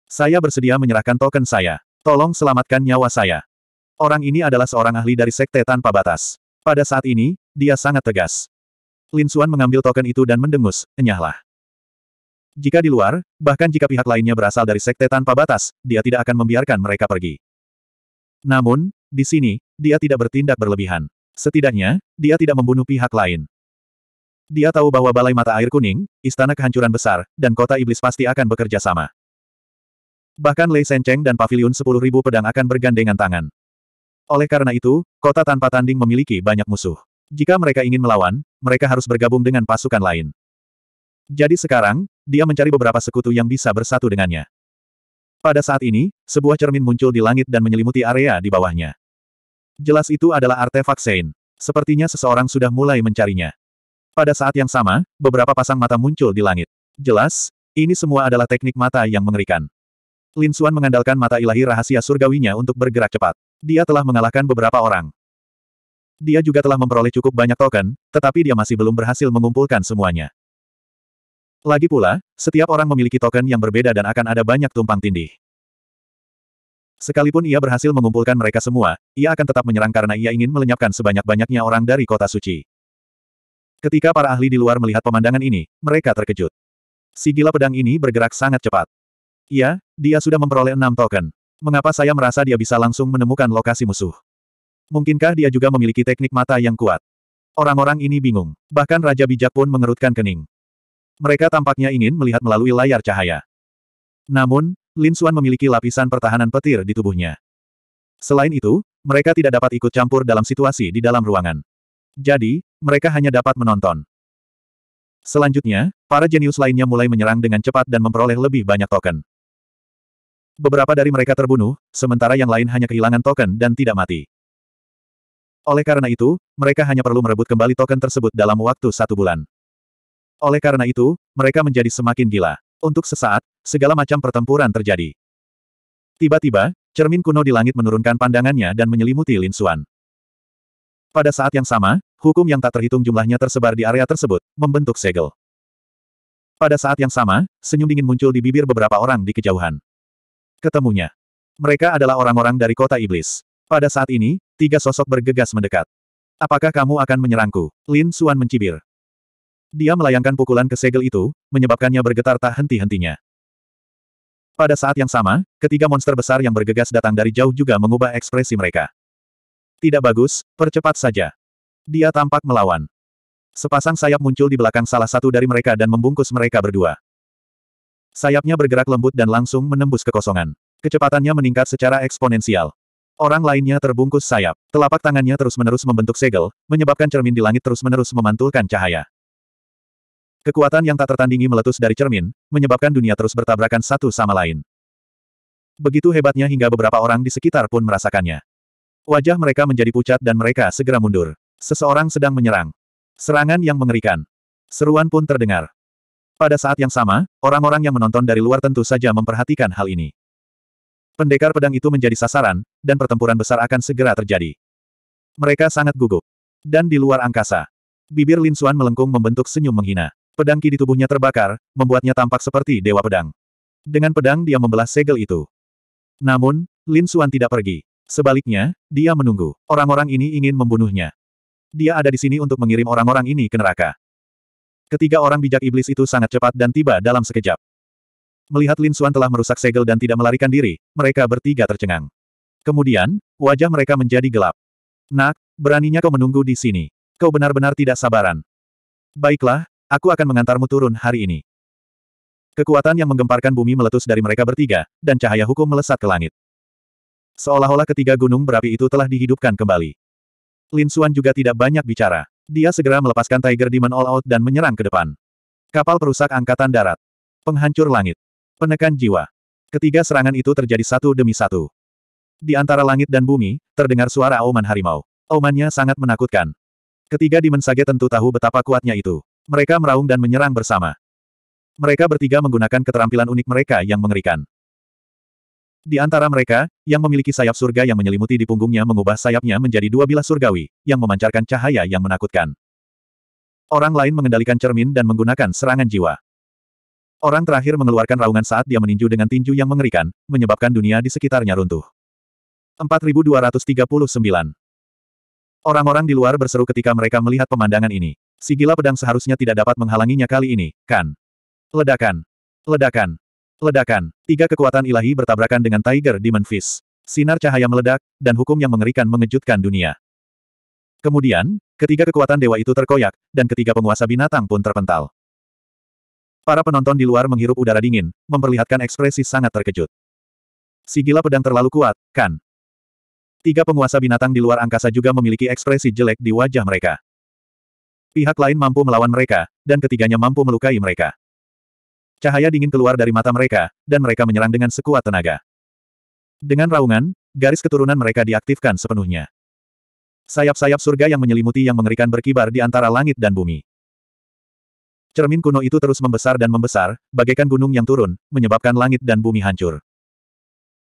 S1: Saya bersedia menyerahkan token saya. Tolong selamatkan nyawa saya. Orang ini adalah seorang ahli dari Sekte Tanpa Batas. Pada saat ini, dia sangat tegas. Lin Xuan mengambil token itu dan mendengus, enyahlah. Jika di luar, bahkan jika pihak lainnya berasal dari Sekte Tanpa Batas, dia tidak akan membiarkan mereka pergi. Namun, di sini, dia tidak bertindak berlebihan. Setidaknya, dia tidak membunuh pihak lain. Dia tahu bahwa Balai Mata Air Kuning, Istana Kehancuran Besar, dan Kota Iblis pasti akan bekerja sama. Bahkan Lei Sencheng dan Paviliun 10.000 pedang akan bergandengan tangan. Oleh karena itu, kota tanpa tanding memiliki banyak musuh. Jika mereka ingin melawan, mereka harus bergabung dengan pasukan lain. Jadi sekarang, dia mencari beberapa sekutu yang bisa bersatu dengannya. Pada saat ini, sebuah cermin muncul di langit dan menyelimuti area di bawahnya. Jelas itu adalah artefak Sein. Sepertinya seseorang sudah mulai mencarinya. Pada saat yang sama, beberapa pasang mata muncul di langit. Jelas, ini semua adalah teknik mata yang mengerikan. Lin Xuan mengandalkan mata ilahi rahasia surgawinya untuk bergerak cepat. Dia telah mengalahkan beberapa orang. Dia juga telah memperoleh cukup banyak token, tetapi dia masih belum berhasil mengumpulkan semuanya. Lagi pula, setiap orang memiliki token yang berbeda dan akan ada banyak tumpang tindih. Sekalipun ia berhasil mengumpulkan mereka semua, ia akan tetap menyerang karena ia ingin melenyapkan sebanyak-banyaknya orang dari kota suci. Ketika para ahli di luar melihat pemandangan ini, mereka terkejut. Si gila pedang ini bergerak sangat cepat. Iya, dia sudah memperoleh enam token. Mengapa saya merasa dia bisa langsung menemukan lokasi musuh? Mungkinkah dia juga memiliki teknik mata yang kuat? Orang-orang ini bingung. Bahkan Raja Bijak pun mengerutkan kening. Mereka tampaknya ingin melihat melalui layar cahaya. Namun, Lin Xuan memiliki lapisan pertahanan petir di tubuhnya. Selain itu, mereka tidak dapat ikut campur dalam situasi di dalam ruangan. Jadi, mereka hanya dapat menonton. Selanjutnya, para jenius lainnya mulai menyerang dengan cepat dan memperoleh lebih banyak token. Beberapa dari mereka terbunuh, sementara yang lain hanya kehilangan token dan tidak mati. Oleh karena itu, mereka hanya perlu merebut kembali token tersebut dalam waktu satu bulan. Oleh karena itu, mereka menjadi semakin gila. Untuk sesaat, segala macam pertempuran terjadi. Tiba-tiba, cermin kuno di langit menurunkan pandangannya dan menyelimuti Lin Xuan. Pada saat yang sama, hukum yang tak terhitung jumlahnya tersebar di area tersebut, membentuk segel. Pada saat yang sama, senyum dingin muncul di bibir beberapa orang di kejauhan. Ketemunya. Mereka adalah orang-orang dari kota iblis. Pada saat ini, tiga sosok bergegas mendekat. Apakah kamu akan menyerangku? Lin Suan mencibir. Dia melayangkan pukulan ke segel itu, menyebabkannya bergetar tak henti-hentinya. Pada saat yang sama, ketiga monster besar yang bergegas datang dari jauh juga mengubah ekspresi mereka. Tidak bagus, percepat saja. Dia tampak melawan. Sepasang sayap muncul di belakang salah satu dari mereka dan membungkus mereka berdua. Sayapnya bergerak lembut dan langsung menembus kekosongan. Kecepatannya meningkat secara eksponensial. Orang lainnya terbungkus sayap. Telapak tangannya terus-menerus membentuk segel, menyebabkan cermin di langit terus-menerus memantulkan cahaya. Kekuatan yang tak tertandingi meletus dari cermin, menyebabkan dunia terus bertabrakan satu sama lain. Begitu hebatnya hingga beberapa orang di sekitar pun merasakannya. Wajah mereka menjadi pucat dan mereka segera mundur. Seseorang sedang menyerang. Serangan yang mengerikan. Seruan pun terdengar. Pada saat yang sama, orang-orang yang menonton dari luar tentu saja memperhatikan hal ini. Pendekar pedang itu menjadi sasaran, dan pertempuran besar akan segera terjadi. Mereka sangat gugup. Dan di luar angkasa. Bibir Lin Xuan melengkung membentuk senyum menghina. Pedang ki di tubuhnya terbakar, membuatnya tampak seperti dewa pedang. Dengan pedang dia membelah segel itu. Namun, Lin Xuan tidak pergi. Sebaliknya, dia menunggu. Orang-orang ini ingin membunuhnya. Dia ada di sini untuk mengirim orang-orang ini ke neraka. Ketiga orang bijak iblis itu sangat cepat dan tiba dalam sekejap. Melihat Lin Xuan telah merusak segel dan tidak melarikan diri, mereka bertiga tercengang. Kemudian, wajah mereka menjadi gelap. Nak, beraninya kau menunggu di sini. Kau benar-benar tidak sabaran. Baiklah, aku akan mengantarmu turun hari ini. Kekuatan yang menggemparkan bumi meletus dari mereka bertiga, dan cahaya hukum melesat ke langit. Seolah-olah ketiga gunung berapi itu telah dihidupkan kembali. Lin Xuan juga tidak banyak bicara. Dia segera melepaskan Tiger Demon All Out dan menyerang ke depan. Kapal perusak angkatan darat. Penghancur langit. Penekan jiwa. Ketiga serangan itu terjadi satu demi satu. Di antara langit dan bumi, terdengar suara auman harimau. Aumannya sangat menakutkan. Ketiga Demon Sage tentu tahu betapa kuatnya itu. Mereka meraung dan menyerang bersama. Mereka bertiga menggunakan keterampilan unik mereka yang mengerikan. Di antara mereka, yang memiliki sayap surga yang menyelimuti di punggungnya mengubah sayapnya menjadi dua bilah surgawi, yang memancarkan cahaya yang menakutkan. Orang lain mengendalikan cermin dan menggunakan serangan jiwa. Orang terakhir mengeluarkan raungan saat dia meninju dengan tinju yang mengerikan, menyebabkan dunia di sekitarnya runtuh. 4239 Orang-orang di luar berseru ketika mereka melihat pemandangan ini. Si gila pedang seharusnya tidak dapat menghalanginya kali ini, kan? Ledakan. Ledakan. Ledakan. Tiga kekuatan ilahi bertabrakan dengan Tiger Demon Fist. Sinar cahaya meledak, dan hukum yang mengerikan mengejutkan dunia. Kemudian, ketiga kekuatan dewa itu terkoyak, dan ketiga penguasa binatang pun terpental. Para penonton di luar menghirup udara dingin, memperlihatkan ekspresi sangat terkejut. Si gila pedang terlalu kuat, kan? Tiga penguasa binatang di luar angkasa juga memiliki ekspresi jelek di wajah mereka. Pihak lain mampu melawan mereka, dan ketiganya mampu melukai mereka. Cahaya dingin keluar dari mata mereka, dan mereka menyerang dengan sekuat tenaga. Dengan raungan, garis keturunan mereka diaktifkan sepenuhnya. Sayap-sayap surga yang menyelimuti yang mengerikan berkibar di antara langit dan bumi. Cermin kuno itu terus membesar dan membesar, bagaikan gunung yang turun, menyebabkan langit dan bumi hancur.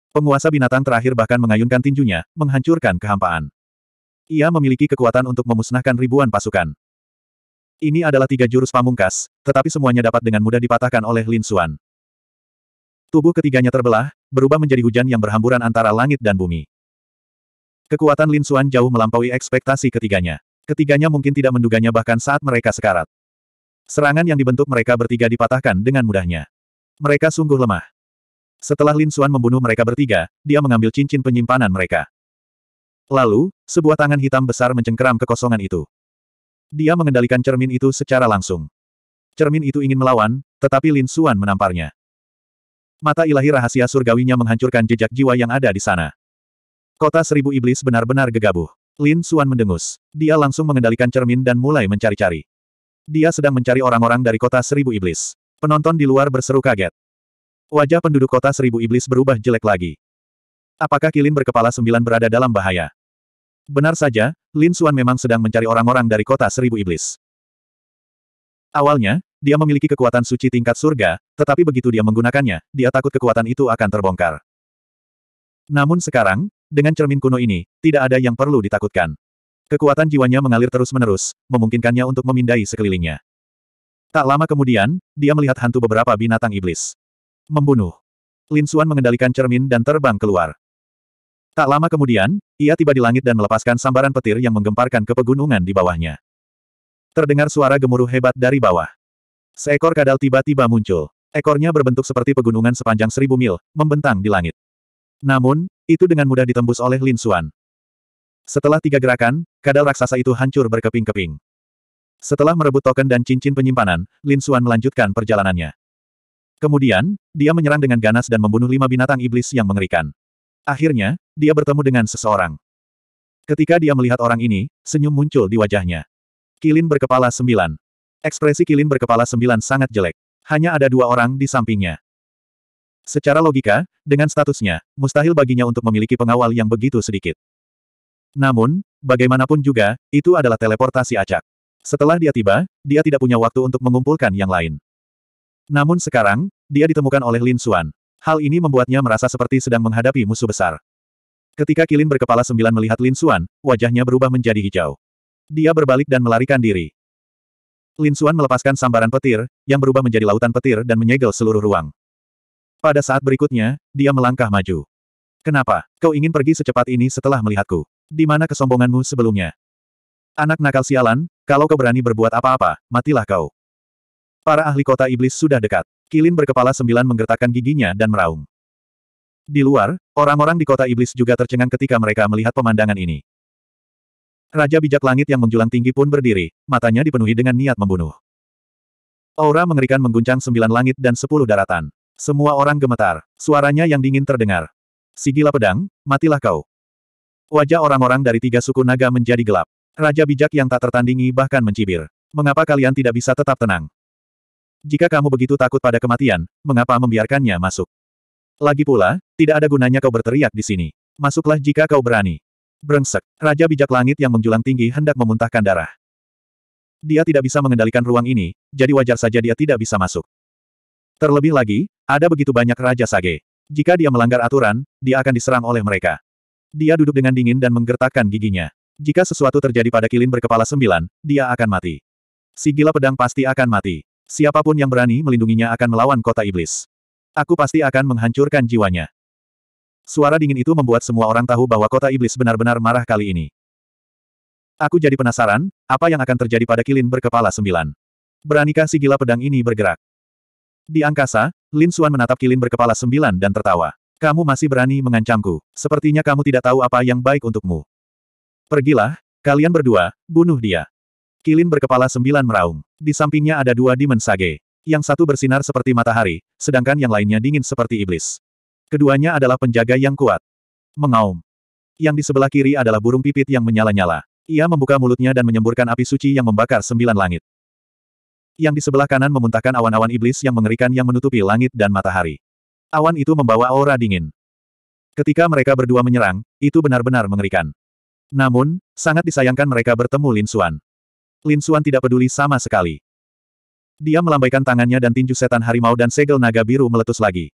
S1: Penguasa binatang terakhir bahkan mengayunkan tinjunya, menghancurkan kehampaan. Ia memiliki kekuatan untuk memusnahkan ribuan pasukan. Ini adalah tiga jurus pamungkas, tetapi semuanya dapat dengan mudah dipatahkan oleh Lin Xuan. Tubuh ketiganya terbelah, berubah menjadi hujan yang berhamburan antara langit dan bumi. Kekuatan Lin Xuan jauh melampaui ekspektasi ketiganya. Ketiganya mungkin tidak menduganya bahkan saat mereka sekarat. Serangan yang dibentuk mereka bertiga dipatahkan dengan mudahnya. Mereka sungguh lemah. Setelah Lin Xuan membunuh mereka bertiga, dia mengambil cincin penyimpanan mereka. Lalu, sebuah tangan hitam besar mencengkeram kekosongan itu. Dia mengendalikan cermin itu secara langsung. Cermin itu ingin melawan, tetapi Lin Xuan menamparnya. Mata ilahi rahasia surgawinya menghancurkan jejak jiwa yang ada di sana. Kota seribu iblis benar-benar gegabah. Lin Xuan mendengus. Dia langsung mengendalikan cermin dan mulai mencari-cari. Dia sedang mencari orang-orang dari kota seribu iblis. Penonton di luar berseru kaget. Wajah penduduk kota seribu iblis berubah jelek lagi. Apakah kilin berkepala sembilan berada dalam bahaya? Benar saja, Lin Xuan memang sedang mencari orang-orang dari kota seribu iblis. Awalnya, dia memiliki kekuatan suci tingkat surga, tetapi begitu dia menggunakannya, dia takut kekuatan itu akan terbongkar. Namun sekarang, dengan cermin kuno ini, tidak ada yang perlu ditakutkan. Kekuatan jiwanya mengalir terus-menerus, memungkinkannya untuk memindai sekelilingnya. Tak lama kemudian, dia melihat hantu beberapa binatang iblis. Membunuh. Lin Xuan mengendalikan cermin dan terbang keluar. Tak lama kemudian, ia tiba di langit dan melepaskan sambaran petir yang menggemparkan ke pegunungan di bawahnya. Terdengar suara gemuruh hebat dari bawah. Seekor kadal tiba-tiba muncul. Ekornya berbentuk seperti pegunungan sepanjang seribu mil, membentang di langit. Namun, itu dengan mudah ditembus oleh Lin Xuan. Setelah tiga gerakan, kadal raksasa itu hancur berkeping-keping. Setelah merebut token dan cincin penyimpanan, Lin Xuan melanjutkan perjalanannya. Kemudian, dia menyerang dengan ganas dan membunuh lima binatang iblis yang mengerikan. Akhirnya, dia bertemu dengan seseorang. Ketika dia melihat orang ini, senyum muncul di wajahnya. Kilin berkepala sembilan. Ekspresi Kilin berkepala sembilan sangat jelek. Hanya ada dua orang di sampingnya. Secara logika, dengan statusnya, mustahil baginya untuk memiliki pengawal yang begitu sedikit. Namun, bagaimanapun juga, itu adalah teleportasi acak. Setelah dia tiba, dia tidak punya waktu untuk mengumpulkan yang lain. Namun sekarang, dia ditemukan oleh Lin Xuan. Hal ini membuatnya merasa seperti sedang menghadapi musuh besar. Ketika Kilin berkepala sembilan melihat Lin Xuan, wajahnya berubah menjadi hijau. Dia berbalik dan melarikan diri. Lin Xuan melepaskan sambaran petir, yang berubah menjadi lautan petir dan menyegel seluruh ruang. Pada saat berikutnya, dia melangkah maju. Kenapa, kau ingin pergi secepat ini setelah melihatku? Di mana kesombonganmu sebelumnya? Anak nakal sialan, kalau kau berani berbuat apa-apa, matilah kau. Para ahli kota iblis sudah dekat. Kilin berkepala sembilan menggertakkan giginya dan meraung. Di luar, orang-orang di kota iblis juga tercengang ketika mereka melihat pemandangan ini. Raja bijak langit yang menjulang tinggi pun berdiri, matanya dipenuhi dengan niat membunuh. Aura mengerikan mengguncang sembilan langit dan sepuluh daratan. Semua orang gemetar. Suaranya yang dingin terdengar. Si gila pedang, matilah kau. Wajah orang-orang dari tiga suku naga menjadi gelap. Raja bijak yang tak tertandingi bahkan mencibir. Mengapa kalian tidak bisa tetap tenang? Jika kamu begitu takut pada kematian, mengapa membiarkannya masuk? Lagi pula, tidak ada gunanya kau berteriak di sini. Masuklah jika kau berani. Brengsek, Raja bijak langit yang menjulang tinggi hendak memuntahkan darah. Dia tidak bisa mengendalikan ruang ini, jadi wajar saja dia tidak bisa masuk. Terlebih lagi, ada begitu banyak Raja Sage. Jika dia melanggar aturan, dia akan diserang oleh mereka. Dia duduk dengan dingin dan menggertakkan giginya. Jika sesuatu terjadi pada kilin berkepala sembilan, dia akan mati. Si gila pedang pasti akan mati. Siapa pun yang berani melindunginya akan melawan kota iblis. Aku pasti akan menghancurkan jiwanya. Suara dingin itu membuat semua orang tahu bahwa kota iblis benar-benar marah kali ini. Aku jadi penasaran, apa yang akan terjadi pada kilin berkepala sembilan. Beranikah si gila pedang ini bergerak? Di angkasa, Lin Xuan menatap kilin berkepala sembilan dan tertawa. Kamu masih berani mengancamku. Sepertinya kamu tidak tahu apa yang baik untukmu. Pergilah, kalian berdua, bunuh dia. Kilin berkepala sembilan meraung. Di sampingnya ada dua Demon Sage. Yang satu bersinar seperti matahari, sedangkan yang lainnya dingin seperti iblis. Keduanya adalah penjaga yang kuat. Mengaum. Yang di sebelah kiri adalah burung pipit yang menyala-nyala. Ia membuka mulutnya dan menyemburkan api suci yang membakar sembilan langit. Yang di sebelah kanan memuntahkan awan-awan iblis yang mengerikan yang menutupi langit dan matahari. Awan itu membawa aura dingin. Ketika mereka berdua menyerang, itu benar-benar mengerikan. Namun, sangat disayangkan mereka bertemu Lin Xuan. Lin Xuan tidak peduli sama sekali. Dia melambaikan tangannya dan tinju setan harimau dan segel naga biru meletus lagi.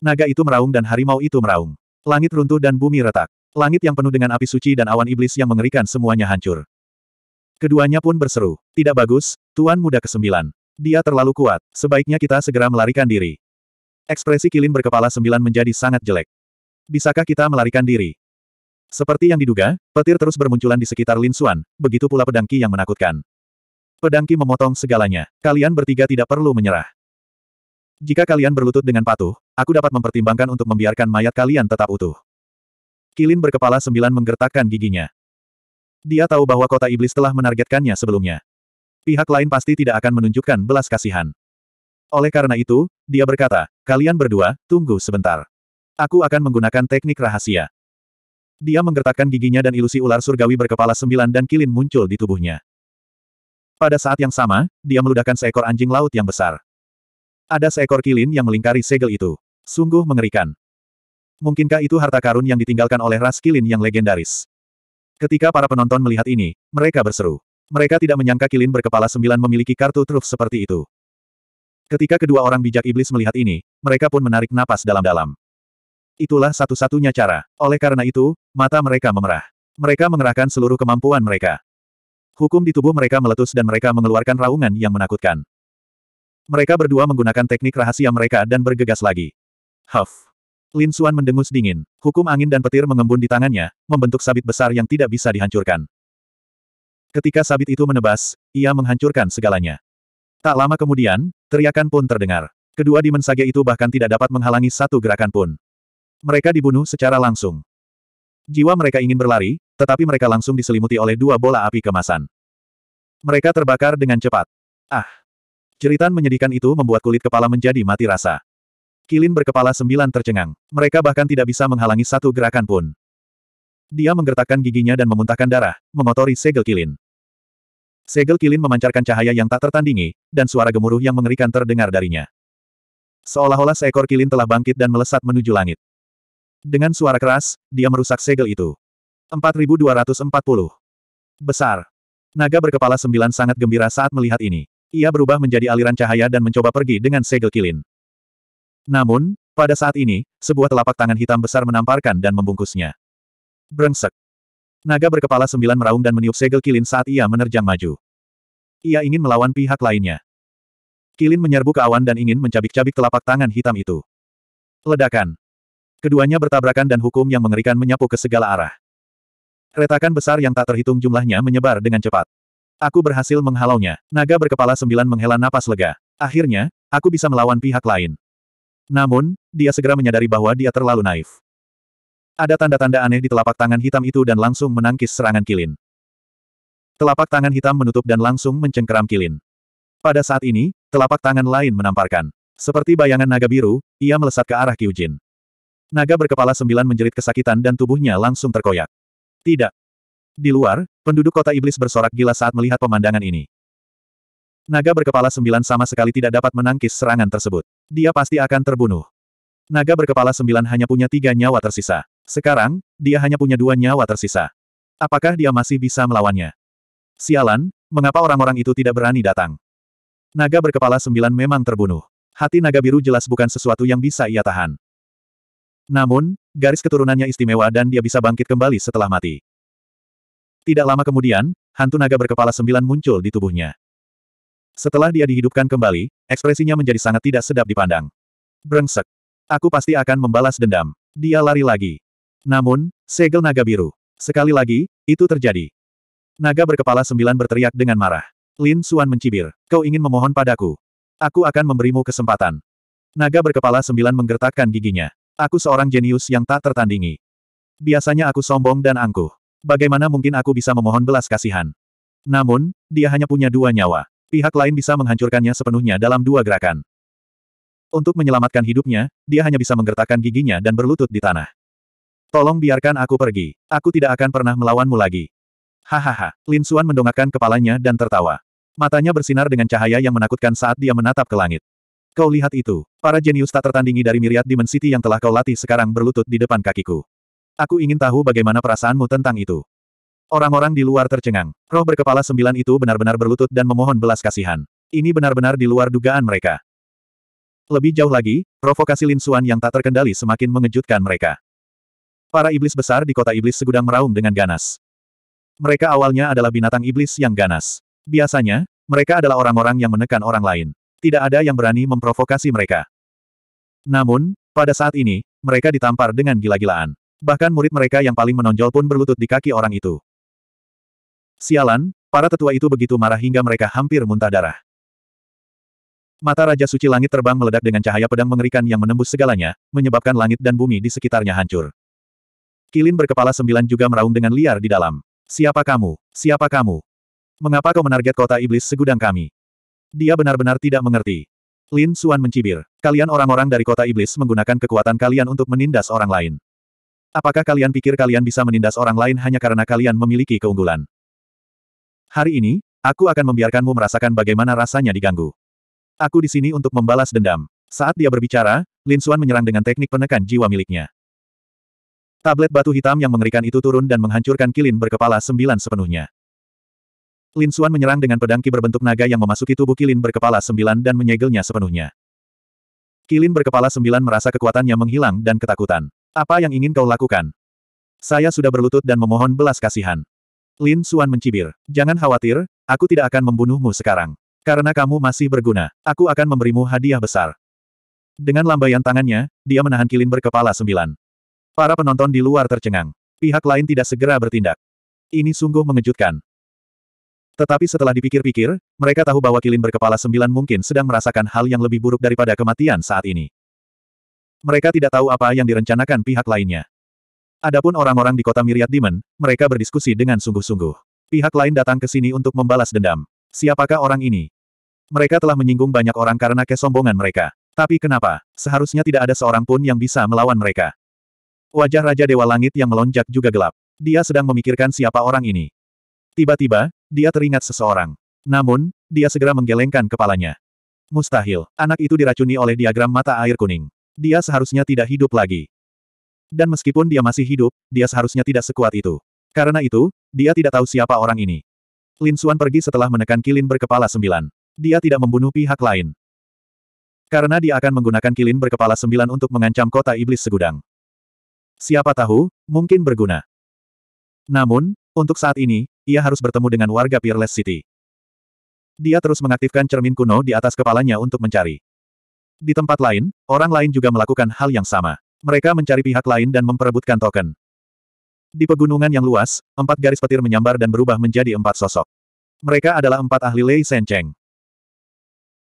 S1: Naga itu meraung dan harimau itu meraung. Langit runtuh dan bumi retak. Langit yang penuh dengan api suci dan awan iblis yang mengerikan semuanya hancur. Keduanya pun berseru. Tidak bagus, Tuan Muda Kesembilan. Dia terlalu kuat, sebaiknya kita segera melarikan diri. Ekspresi Kilin berkepala sembilan menjadi sangat jelek. Bisakah kita melarikan diri? Seperti yang diduga, petir terus bermunculan di sekitar Lin Xuan, begitu pula pedang Qi yang menakutkan. Pedang Qi memotong segalanya. Kalian bertiga tidak perlu menyerah. Jika kalian berlutut dengan patuh, aku dapat mempertimbangkan untuk membiarkan mayat kalian tetap utuh. Kilin berkepala sembilan menggertakkan giginya. Dia tahu bahwa kota iblis telah menargetkannya sebelumnya. Pihak lain pasti tidak akan menunjukkan belas kasihan. Oleh karena itu, dia berkata, kalian berdua, tunggu sebentar. Aku akan menggunakan teknik rahasia. Dia menggertakkan giginya dan ilusi ular surgawi berkepala sembilan dan kilin muncul di tubuhnya. Pada saat yang sama, dia meludahkan seekor anjing laut yang besar. Ada seekor kilin yang melingkari segel itu. Sungguh mengerikan. Mungkinkah itu harta karun yang ditinggalkan oleh ras kilin yang legendaris? Ketika para penonton melihat ini, mereka berseru. Mereka tidak menyangka kilin berkepala sembilan memiliki kartu truf seperti itu. Ketika kedua orang bijak iblis melihat ini, mereka pun menarik napas dalam-dalam. Itulah satu-satunya cara. Oleh karena itu, mata mereka memerah. Mereka mengerahkan seluruh kemampuan mereka. Hukum di tubuh mereka meletus dan mereka mengeluarkan raungan yang menakutkan. Mereka berdua menggunakan teknik rahasia mereka dan bergegas lagi. Huff. Lin Xuan mendengus dingin. Hukum angin dan petir mengembun di tangannya, membentuk sabit besar yang tidak bisa dihancurkan. Ketika sabit itu menebas, ia menghancurkan segalanya. Tak lama kemudian, teriakan pun terdengar. Kedua dimensage itu bahkan tidak dapat menghalangi satu gerakan pun. Mereka dibunuh secara langsung. Jiwa mereka ingin berlari, tetapi mereka langsung diselimuti oleh dua bola api kemasan. Mereka terbakar dengan cepat. Ah! Ceritan menyedihkan itu membuat kulit kepala menjadi mati rasa. Kilin berkepala sembilan tercengang. Mereka bahkan tidak bisa menghalangi satu gerakan pun. Dia menggertakkan giginya dan memuntahkan darah, mengotori segel kilin. Segel kilin memancarkan cahaya yang tak tertandingi, dan suara gemuruh yang mengerikan terdengar darinya. Seolah-olah seekor kilin telah bangkit dan melesat menuju langit. Dengan suara keras, dia merusak segel itu. 4240. Besar. Naga berkepala sembilan sangat gembira saat melihat ini. Ia berubah menjadi aliran cahaya dan mencoba pergi dengan segel kilin. Namun, pada saat ini, sebuah telapak tangan hitam besar menamparkan dan membungkusnya. Brengsek. Naga berkepala sembilan meraung dan meniup segel kilin saat ia menerjang maju. Ia ingin melawan pihak lainnya. Kilin menyerbu ke awan dan ingin mencabik-cabik telapak tangan hitam itu. Ledakan. Keduanya bertabrakan dan hukum yang mengerikan menyapu ke segala arah. Retakan besar yang tak terhitung jumlahnya menyebar dengan cepat. Aku berhasil menghalaunya. Naga berkepala sembilan menghela napas lega. Akhirnya, aku bisa melawan pihak lain. Namun, dia segera menyadari bahwa dia terlalu naif. Ada tanda-tanda aneh di telapak tangan hitam itu dan langsung menangkis serangan kilin. Telapak tangan hitam menutup dan langsung mencengkeram kilin. Pada saat ini, telapak tangan lain menamparkan. Seperti bayangan naga biru, ia melesat ke arah Kyujin. Naga berkepala sembilan menjerit kesakitan dan tubuhnya langsung terkoyak. Tidak. Di luar, penduduk kota iblis bersorak gila saat melihat pemandangan ini. Naga berkepala sembilan sama sekali tidak dapat menangkis serangan tersebut. Dia pasti akan terbunuh. Naga berkepala sembilan hanya punya tiga nyawa tersisa. Sekarang, dia hanya punya dua nyawa tersisa. Apakah dia masih bisa melawannya? Sialan, mengapa orang-orang itu tidak berani datang? Naga berkepala sembilan memang terbunuh. Hati naga biru jelas bukan sesuatu yang bisa ia tahan. Namun, garis keturunannya istimewa dan dia bisa bangkit kembali setelah mati. Tidak lama kemudian, hantu naga berkepala sembilan muncul di tubuhnya. Setelah dia dihidupkan kembali, ekspresinya menjadi sangat tidak sedap dipandang. Brengsek. Aku pasti akan membalas dendam. Dia lari lagi. Namun, segel naga biru. Sekali lagi, itu terjadi. Naga berkepala sembilan berteriak dengan marah. Lin Suan mencibir. Kau ingin memohon padaku. Aku akan memberimu kesempatan. Naga berkepala sembilan menggertakkan giginya. Aku seorang jenius yang tak tertandingi. Biasanya aku sombong dan angkuh. Bagaimana mungkin aku bisa memohon belas kasihan? Namun, dia hanya punya dua nyawa. Pihak lain bisa menghancurkannya sepenuhnya dalam dua gerakan. Untuk menyelamatkan hidupnya, dia hanya bisa menggertakkan giginya dan berlutut di tanah. Tolong biarkan aku pergi. Aku tidak akan pernah melawanmu lagi. Hahaha. Lin Xuan mendongakkan kepalanya dan tertawa. Matanya bersinar dengan cahaya yang menakutkan saat dia menatap ke langit. Kau lihat itu. Para jenius tak tertandingi dari Myriad Dimensity yang telah kau latih sekarang berlutut di depan kakiku. Aku ingin tahu bagaimana perasaanmu tentang itu. Orang-orang di luar tercengang. Roh berkepala sembilan itu benar-benar berlutut dan memohon belas kasihan. Ini benar-benar di luar dugaan mereka. Lebih jauh lagi, provokasi Lin Xuan yang tak terkendali semakin mengejutkan mereka. Para iblis besar di kota iblis segudang meraung dengan ganas. Mereka awalnya adalah binatang iblis yang ganas. Biasanya, mereka adalah orang-orang yang menekan orang lain. Tidak ada yang berani memprovokasi mereka. Namun, pada saat ini, mereka ditampar dengan gila-gilaan. Bahkan murid mereka yang paling menonjol pun berlutut di kaki orang itu. Sialan, para tetua itu begitu marah hingga mereka hampir muntah darah. Mata Raja Suci Langit terbang meledak dengan cahaya pedang mengerikan yang menembus segalanya, menyebabkan langit dan bumi di sekitarnya hancur. Kilin berkepala sembilan juga meraung dengan liar di dalam. Siapa kamu? Siapa kamu? Mengapa kau menarget kota iblis segudang kami? Dia benar-benar tidak mengerti. Lin Suan mencibir. Kalian orang-orang dari kota iblis menggunakan kekuatan kalian untuk menindas orang lain. Apakah kalian pikir kalian bisa menindas orang lain hanya karena kalian memiliki keunggulan? Hari ini, aku akan membiarkanmu merasakan bagaimana rasanya diganggu. Aku di sini untuk membalas dendam. Saat dia berbicara, Lin Xuan menyerang dengan teknik penekan jiwa miliknya. Tablet batu hitam yang mengerikan itu turun dan menghancurkan kilin berkepala sembilan sepenuhnya. Lin Xuan menyerang dengan pedang ki berbentuk naga yang memasuki tubuh kilin berkepala sembilan dan menyegelnya sepenuhnya. Kilin berkepala sembilan merasa kekuatannya menghilang dan ketakutan. Apa yang ingin kau lakukan? Saya sudah berlutut dan memohon belas kasihan. Lin Xuan mencibir. Jangan khawatir, aku tidak akan membunuhmu sekarang. Karena kamu masih berguna, aku akan memberimu hadiah besar. Dengan lambaian tangannya, dia menahan kilin berkepala sembilan. Para penonton di luar tercengang. Pihak lain tidak segera bertindak. Ini sungguh mengejutkan. Tetapi setelah dipikir-pikir, mereka tahu bahwa kilin berkepala sembilan mungkin sedang merasakan hal yang lebih buruk daripada kematian saat ini. Mereka tidak tahu apa yang direncanakan pihak lainnya. Adapun orang-orang di kota Myriad Demon, mereka berdiskusi dengan sungguh-sungguh. Pihak lain datang ke sini untuk membalas dendam. Siapakah orang ini? Mereka telah menyinggung banyak orang karena kesombongan mereka. Tapi kenapa? Seharusnya tidak ada seorang pun yang bisa melawan mereka. Wajah Raja Dewa Langit yang melonjak juga gelap. Dia sedang memikirkan siapa orang ini. Tiba-tiba, dia teringat seseorang. Namun, dia segera menggelengkan kepalanya. Mustahil, anak itu diracuni oleh diagram mata air kuning. Dia seharusnya tidak hidup lagi. Dan meskipun dia masih hidup, dia seharusnya tidak sekuat itu. Karena itu, dia tidak tahu siapa orang ini. Lin Xuan pergi setelah menekan kilin berkepala sembilan. Dia tidak membunuh pihak lain. Karena dia akan menggunakan kilin berkepala sembilan untuk mengancam kota iblis segudang. Siapa tahu, mungkin berguna. Namun, untuk saat ini, ia harus bertemu dengan warga Peerless City. Dia terus mengaktifkan cermin kuno di atas kepalanya untuk mencari. Di tempat lain, orang lain juga melakukan hal yang sama. Mereka mencari pihak lain dan memperebutkan token. Di pegunungan yang luas, empat garis petir menyambar dan berubah menjadi empat sosok. Mereka adalah empat ahli Lei Sen Cheng.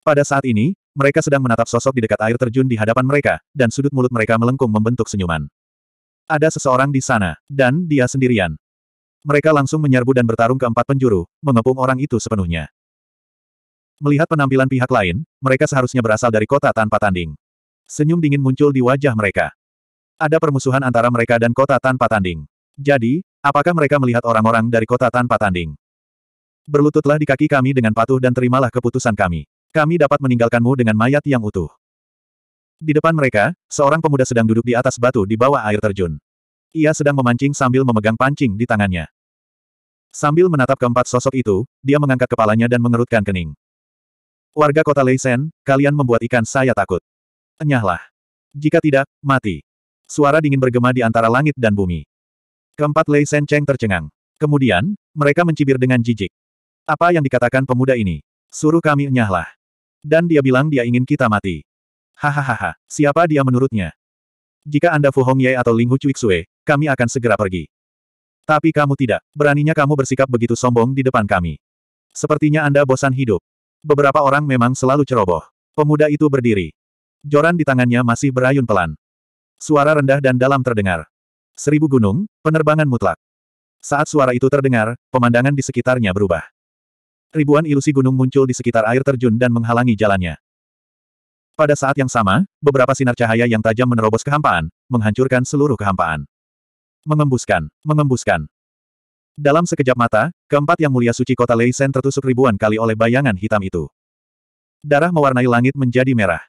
S1: Pada saat ini, mereka sedang menatap sosok di dekat air terjun di hadapan mereka, dan sudut mulut mereka melengkung membentuk senyuman. Ada seseorang di sana, dan dia sendirian. Mereka langsung menyerbu dan bertarung ke empat penjuru, mengepung orang itu sepenuhnya. Melihat penampilan pihak lain, mereka seharusnya berasal dari kota tanpa tanding. Senyum dingin muncul di wajah mereka. Ada permusuhan antara mereka dan kota tanpa tanding. Jadi, apakah mereka melihat orang-orang dari kota tanpa tanding? Berlututlah di kaki kami dengan patuh dan terimalah keputusan kami. Kami dapat meninggalkanmu dengan mayat yang utuh. Di depan mereka, seorang pemuda sedang duduk di atas batu di bawah air terjun. Ia sedang memancing sambil memegang pancing di tangannya. Sambil menatap keempat sosok itu, dia mengangkat kepalanya dan mengerutkan kening. Warga kota Leisen, kalian membuat ikan saya takut. Enyahlah. Jika tidak, mati. Suara dingin bergema di antara langit dan bumi. Keempat Lei Sen Cheng tercengang. Kemudian, mereka mencibir dengan jijik. Apa yang dikatakan pemuda ini? Suruh kami enyahlah. Dan dia bilang dia ingin kita mati. Hahaha, siapa dia menurutnya? Jika Anda Fu Hongye atau Ling Hu Cuiksue, kami akan segera pergi. Tapi kamu tidak. Beraninya kamu bersikap begitu sombong di depan kami. Sepertinya Anda bosan hidup. Beberapa orang memang selalu ceroboh. Pemuda itu berdiri. Joran di tangannya masih berayun pelan. Suara rendah dan dalam terdengar. Seribu gunung, penerbangan mutlak. Saat suara itu terdengar, pemandangan di sekitarnya berubah. Ribuan ilusi gunung muncul di sekitar air terjun dan menghalangi jalannya. Pada saat yang sama, beberapa sinar cahaya yang tajam menerobos kehampaan, menghancurkan seluruh kehampaan. Mengembuskan, mengembuskan. Dalam sekejap mata, keempat yang mulia suci kota Lei Sen tertusuk ribuan kali oleh bayangan hitam itu. Darah mewarnai langit menjadi merah.